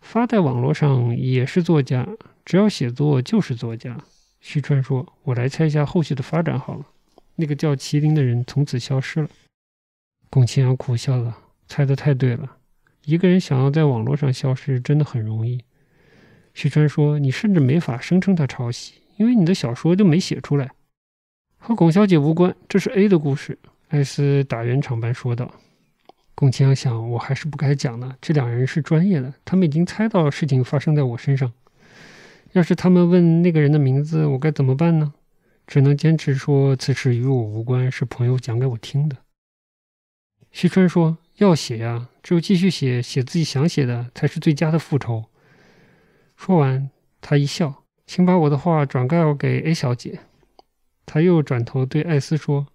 发在网络上也是作家，只要写作就是作家。”徐川说：“我来猜一下后续的发展好了。”那个叫麒麟的人从此消失了。龚清扬苦笑了：“猜的太对了，一个人想要在网络上消失真的很容易。”徐川说：“你甚至没法声称他抄袭，因为你的小说就没写出来，和龚小姐无关。这是 A 的故事。”艾斯打圆场般说道：“宫清扬想，我还是不该讲的。这两人是专业的，他们已经猜到事情发生在我身上。要是他们问那个人的名字，我该怎么办呢？只能坚持说此事与我无关，是朋友讲给我听的。”徐川说：“要写呀，只有继续写，写自己想写的，才是最佳的复仇。”说完，他一笑：“请把我的话转告给 A 小姐。”他又转头对艾斯说。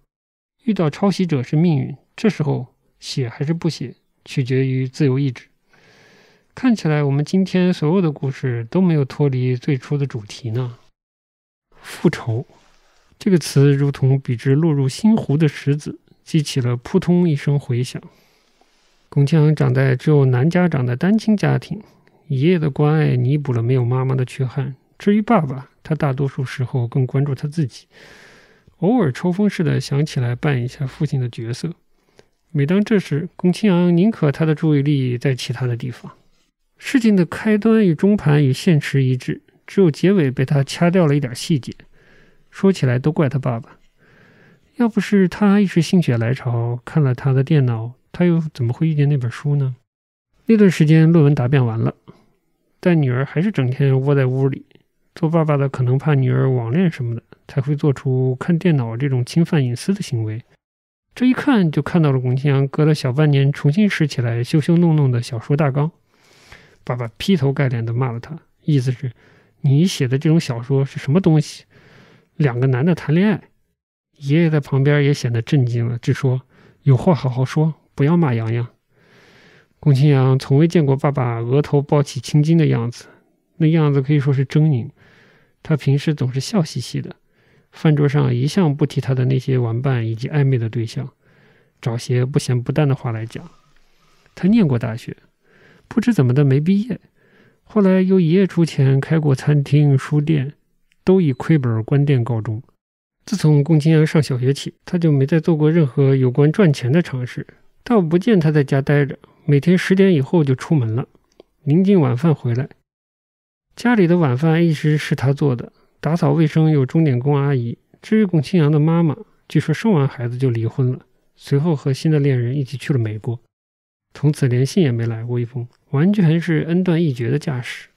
遇到抄袭者是命运，这时候写还是不写，取决于自由意志。看起来我们今天所有的故事都没有脱离最初的主题呢。复仇这个词如同笔直落入心湖的石子，激起了扑通一声回响。龚强长在只有男家长的单亲家庭，爷爷的关爱弥补了没有妈妈的缺憾。至于爸爸，他大多数时候更关注他自己。偶尔抽风似的想起来扮一下父亲的角色。每当这时，龚清扬宁可他的注意力在其他的地方。事情的开端与中盘与现实一致，只有结尾被他掐掉了一点细节。说起来都怪他爸爸，要不是他一时心血来潮看了他的电脑，他又怎么会遇见那本书呢？那段时间论文答辩完了，但女儿还是整天窝在屋里。做爸爸的可能怕女儿网恋什么的，才会做出看电脑这种侵犯隐私的行为。这一看就看到了龚清扬隔了小半年重新拾起来羞羞弄弄的小说大纲。爸爸劈头盖脸的骂了他，意思是：你写的这种小说是什么东西？两个男的谈恋爱。爷爷在旁边也显得震惊了，只说：有话好好说，不要骂洋洋。龚清扬从未见过爸爸额头抱起青筋的样子，那样子可以说是狰狞。他平时总是笑嘻嘻的，饭桌上一向不提他的那些玩伴以及暧昧的对象，找些不咸不淡的话来讲。他念过大学，不知怎么的没毕业。后来由爷爷出钱开过餐厅、书店，都以亏本关店告终。自从龚清扬上小学起，他就没再做过任何有关赚钱的尝试。倒不见他在家待着，每天十点以后就出门了，临近晚饭回来。家里的晚饭一直是他做的，打扫卫生有钟点工阿姨。至于龚清扬的妈妈，据说生完孩子就离婚了，随后和新的恋人一起去了美国，从此连信也没来过一封，完全是恩断义绝的架势。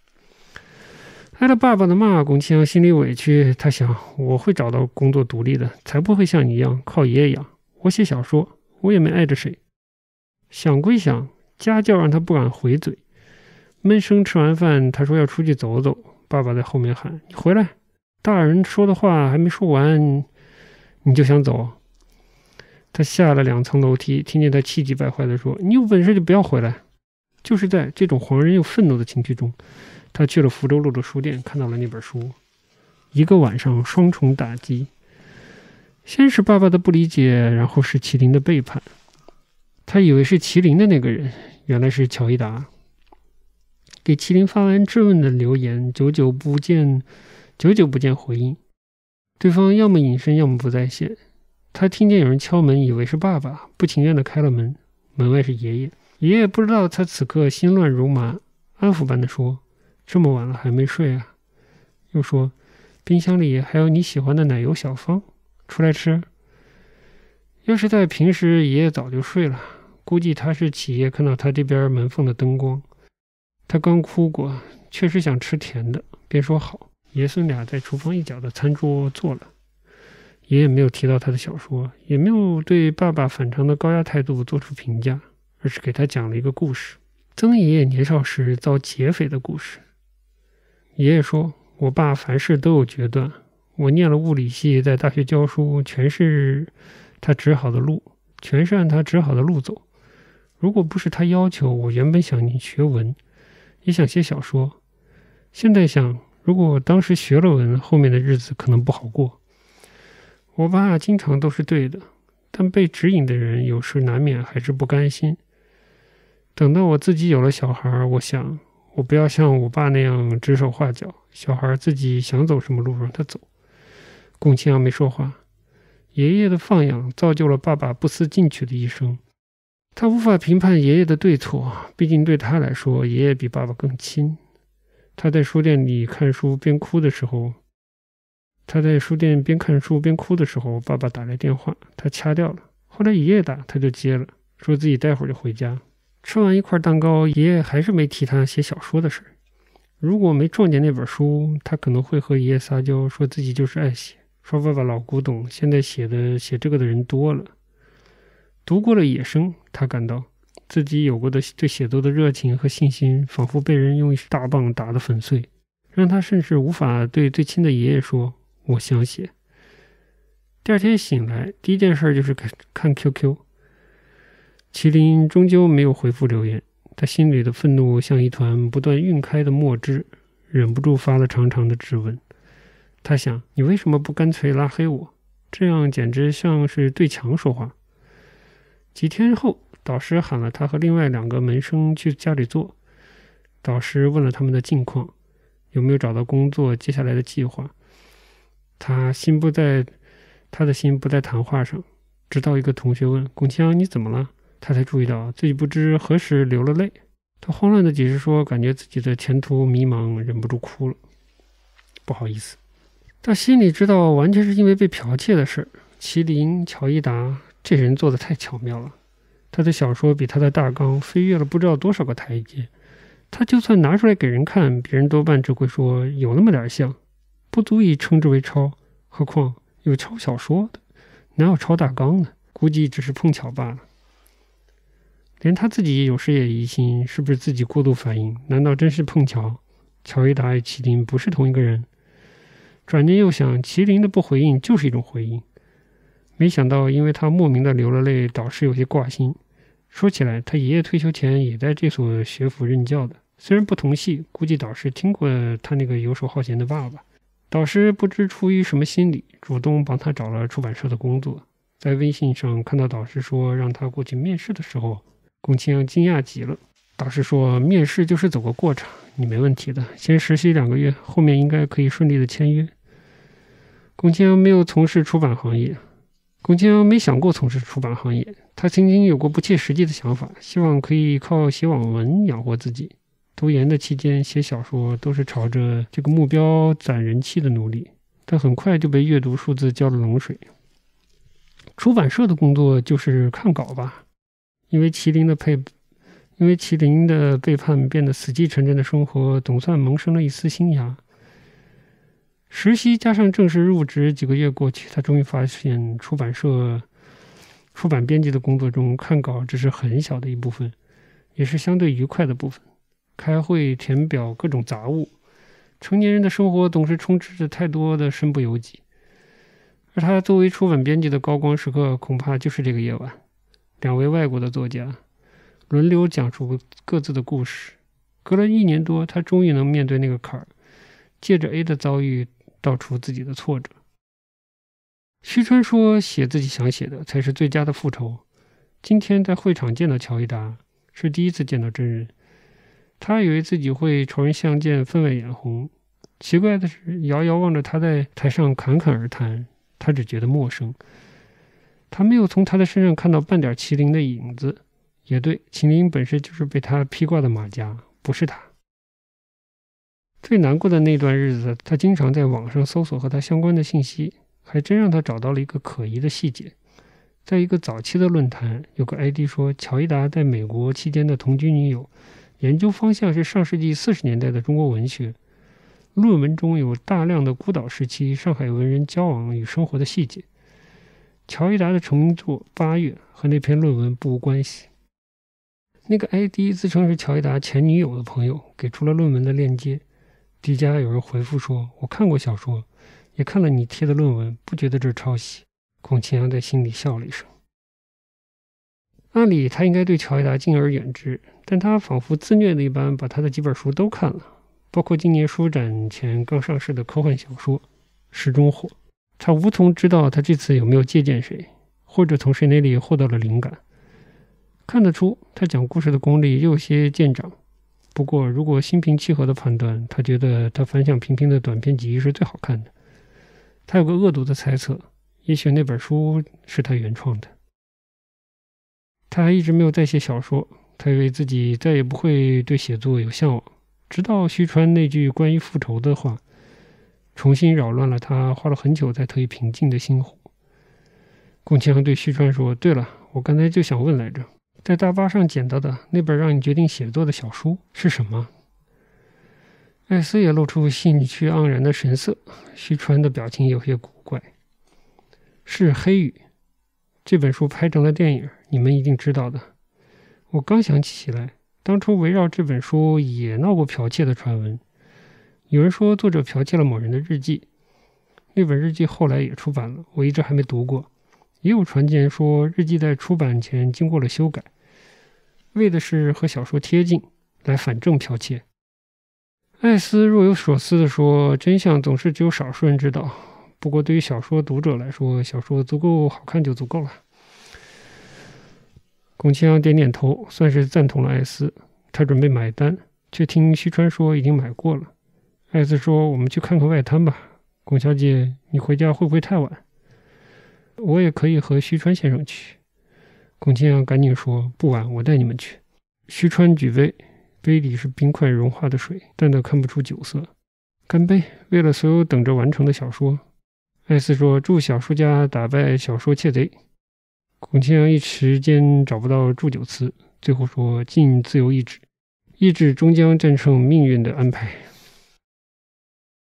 挨了爸爸的骂，龚清扬心里委屈。他想，我会找到工作独立的，才不会像你一样靠爷爷养。我写小说，我也没碍着谁。想归想，家教让他不敢回嘴。闷声吃完饭，他说要出去走走。爸爸在后面喊：“你回来！大人说的话还没说完，你就想走？”他下了两层楼梯，听见他气急败坏地说：“你有本事就不要回来！”就是在这种惶人又愤怒的情绪中。他去了福州路的书店，看到了那本书。一个晚上，双重打击：先是爸爸的不理解，然后是麒麟的背叛。他以为是麒麟的那个人，原来是乔伊达。给麒麟发完质问的留言，久久不见，久久不见回应。对方要么隐身，要么不在线。他听见有人敲门，以为是爸爸，不情愿地开了门。门外是爷爷。爷爷不知道他此刻心乱如麻，安抚般地说。这么晚了还没睡啊？又说，冰箱里还有你喜欢的奶油小方，出来吃。要是在平时，爷爷早就睡了。估计他是起夜看到他这边门缝的灯光。他刚哭过，确实想吃甜的，便说好。爷孙俩在厨房一角的餐桌坐了。爷爷没有提到他的小说，也没有对爸爸反常的高压态度做出评价，而是给他讲了一个故事：曾爷爷年少时遭劫匪的故事。爷爷说：“我爸凡事都有决断。我念了物理系，在大学教书，全是他指好的路，全是按他指好的路走。如果不是他要求，我原本想学文，也想写小说。现在想，如果当时学了文，后面的日子可能不好过。我爸经常都是对的，但被指引的人有时难免还是不甘心。等到我自己有了小孩，我想。”我不要像我爸那样指手画脚，小孩自己想走什么路让他走。龚清扬没说话。爷爷的放养造就了爸爸不思进取的一生。他无法评判爷爷的对错，毕竟对他来说，爷爷比爸爸更亲。他在书店里看书边哭的时候，他在书店边看书边哭的时候，爸爸打来电话，他掐掉了。后来爷爷打，他就接了，说自己待会儿就回家。吃完一块蛋糕，爷爷还是没提他写小说的事儿。如果没撞见那本书，他可能会和爷爷撒娇，说自己就是爱写，说爸爸老古董，现在写的写这个的人多了。读过了《野生》，他感到自己有过的对写作的热情和信心，仿佛被人用一大棒打得粉碎，让他甚至无法对最亲的爷爷说：“我想写。”第二天醒来，第一件事就是看看 QQ。麒麟终究没有回复留言，他心里的愤怒像一团不断晕开的墨汁，忍不住发了长长的质问。他想：你为什么不干脆拉黑我？这样简直像是对墙说话。几天后，导师喊了他和另外两个门生去家里坐。导师问了他们的近况，有没有找到工作，接下来的计划。他心不在，他的心不在谈话上。直到一个同学问：“龚强，你怎么了？”他才注意到自己不知何时流了泪，他慌乱的解释说：“感觉自己的前途迷茫，忍不住哭了。”不好意思，他心里知道完全是因为被剽窃的事儿。麒麟乔伊达这人做的太巧妙了，他的小说比他的大纲飞跃了不知道多少个台阶。他就算拿出来给人看，别人多半只会说有那么点像，不足以称之为抄。何况有抄小说的，哪有抄大纲呢？估计只是碰巧罢了。连他自己有时也疑心，是不是自己过度反应？难道真是碰巧？乔伊达与麒麟不是同一个人？转念又想，麒麟的不回应就是一种回应。没想到，因为他莫名的流了泪，导师有些挂心。说起来，他爷爷退休前也在这所学府任教的，虽然不同系，估计导师听过他那个游手好闲的爸爸。导师不知出于什么心理，主动帮他找了出版社的工作。在微信上看到导师说让他过去面试的时候。龚清扬惊讶极了，导师说，面试就是走个过场，你没问题的，先实习两个月，后面应该可以顺利的签约。龚清扬没有从事出版行业，龚清扬没想过从事出版行业，他曾经有过不切实际的想法，希望可以靠写网文养活自己。读研的期间写小说都是朝着这个目标攒人气的努力，但很快就被阅读数字浇了冷水。出版社的工作就是看稿吧，因为麒麟的配，因为麒麟的背叛变得死气沉沉的生活总算萌生了一丝新芽。实习加上正式入职几个月过去，他终于发现出版社出版编辑的工作中看稿只是很小的一部分，也是相对愉快的部分。开会、填表、各种杂物，成年人的生活总是充斥着太多的身不由己。而他作为出版编辑的高光时刻，恐怕就是这个夜晚。两位外国的作家轮流讲述各自的故事。隔了一年多，他终于能面对那个坎儿，借着 A 的遭遇道出自己的挫折。徐川说：“写自己想写的，才是最佳的复仇。”今天在会场见到乔伊达，是第一次见到真人。他以为自己会仇人相见，分外眼红。奇怪的是，遥遥望着他在台上侃侃而谈，他只觉得陌生。他没有从他的身上看到半点麒麟的影子。也对，麒麟本身就是被他披挂的马甲，不是他。最难过的那段日子，他经常在网上搜索和他相关的信息，还真让他找到了一个可疑的细节。在一个早期的论坛，有个 ID 说，乔伊达在美国期间的同居女友。研究方向是上世纪四十年代的中国文学，论文中有大量的孤岛时期上海文人交往与生活的细节。乔伊达的成名作《八月》和那篇论文不无关系。那个 ID 自称是乔伊达前女友的朋友，给出了论文的链接。底下有人回复说：“我看过小说，也看了你贴的论文，不觉得这抄袭。”孔庆阳在心里笑了一声。按理他应该对乔伊达敬而远之，但他仿佛自虐的一般，把他的几本书都看了，包括今年书展前刚上市的科幻小说《时钟火》。他无从知道他这次有没有借鉴谁，或者从谁那里获得了灵感。看得出他讲故事的功力有些见长。不过，如果心平气和的判断，他觉得他反响平平的短篇集是最好看的。他有个恶毒的猜测，也许那本书是他原创的。他还一直没有再写小说，他以为自己再也不会对写作有向往，直到徐川那句关于复仇的话，重新扰乱了他花了很久才得以平静的心湖。龚庆阳对徐川说：“对了，我刚才就想问来着，在大巴上捡到的那本让你决定写作的小书是什么？”艾斯也露出兴趣盎然的神色，徐川的表情有些古怪。是《黑雨》。这本书拍成了电影，你们一定知道的。我刚想起来，当初围绕这本书也闹过剽窃的传闻。有人说作者剽窃了某人的日记，那本日记后来也出版了，我一直还没读过。也有传言说日记在出版前经过了修改，为的是和小说贴近，来反证剽窃。艾斯若有所思地说：“真相总是只有少数人知道。”不过，对于小说读者来说，小说足够好看就足够了。龚清扬点点头，算是赞同了艾斯。他准备买单，却听西川说已经买过了。艾斯说：“我们去看看外滩吧。”龚小姐，你回家会不会太晚？我也可以和徐川先生去。龚清扬赶紧说：“不晚，我带你们去。”徐川举杯，杯里是冰块融化的水，淡到看不出酒色。干杯！为了所有等着完成的小说。艾斯说：“祝小说家打败小说窃贼。”孔庆阳一时间找不到祝酒词，最后说：“尽自由意志，意志终将战胜命运的安排。”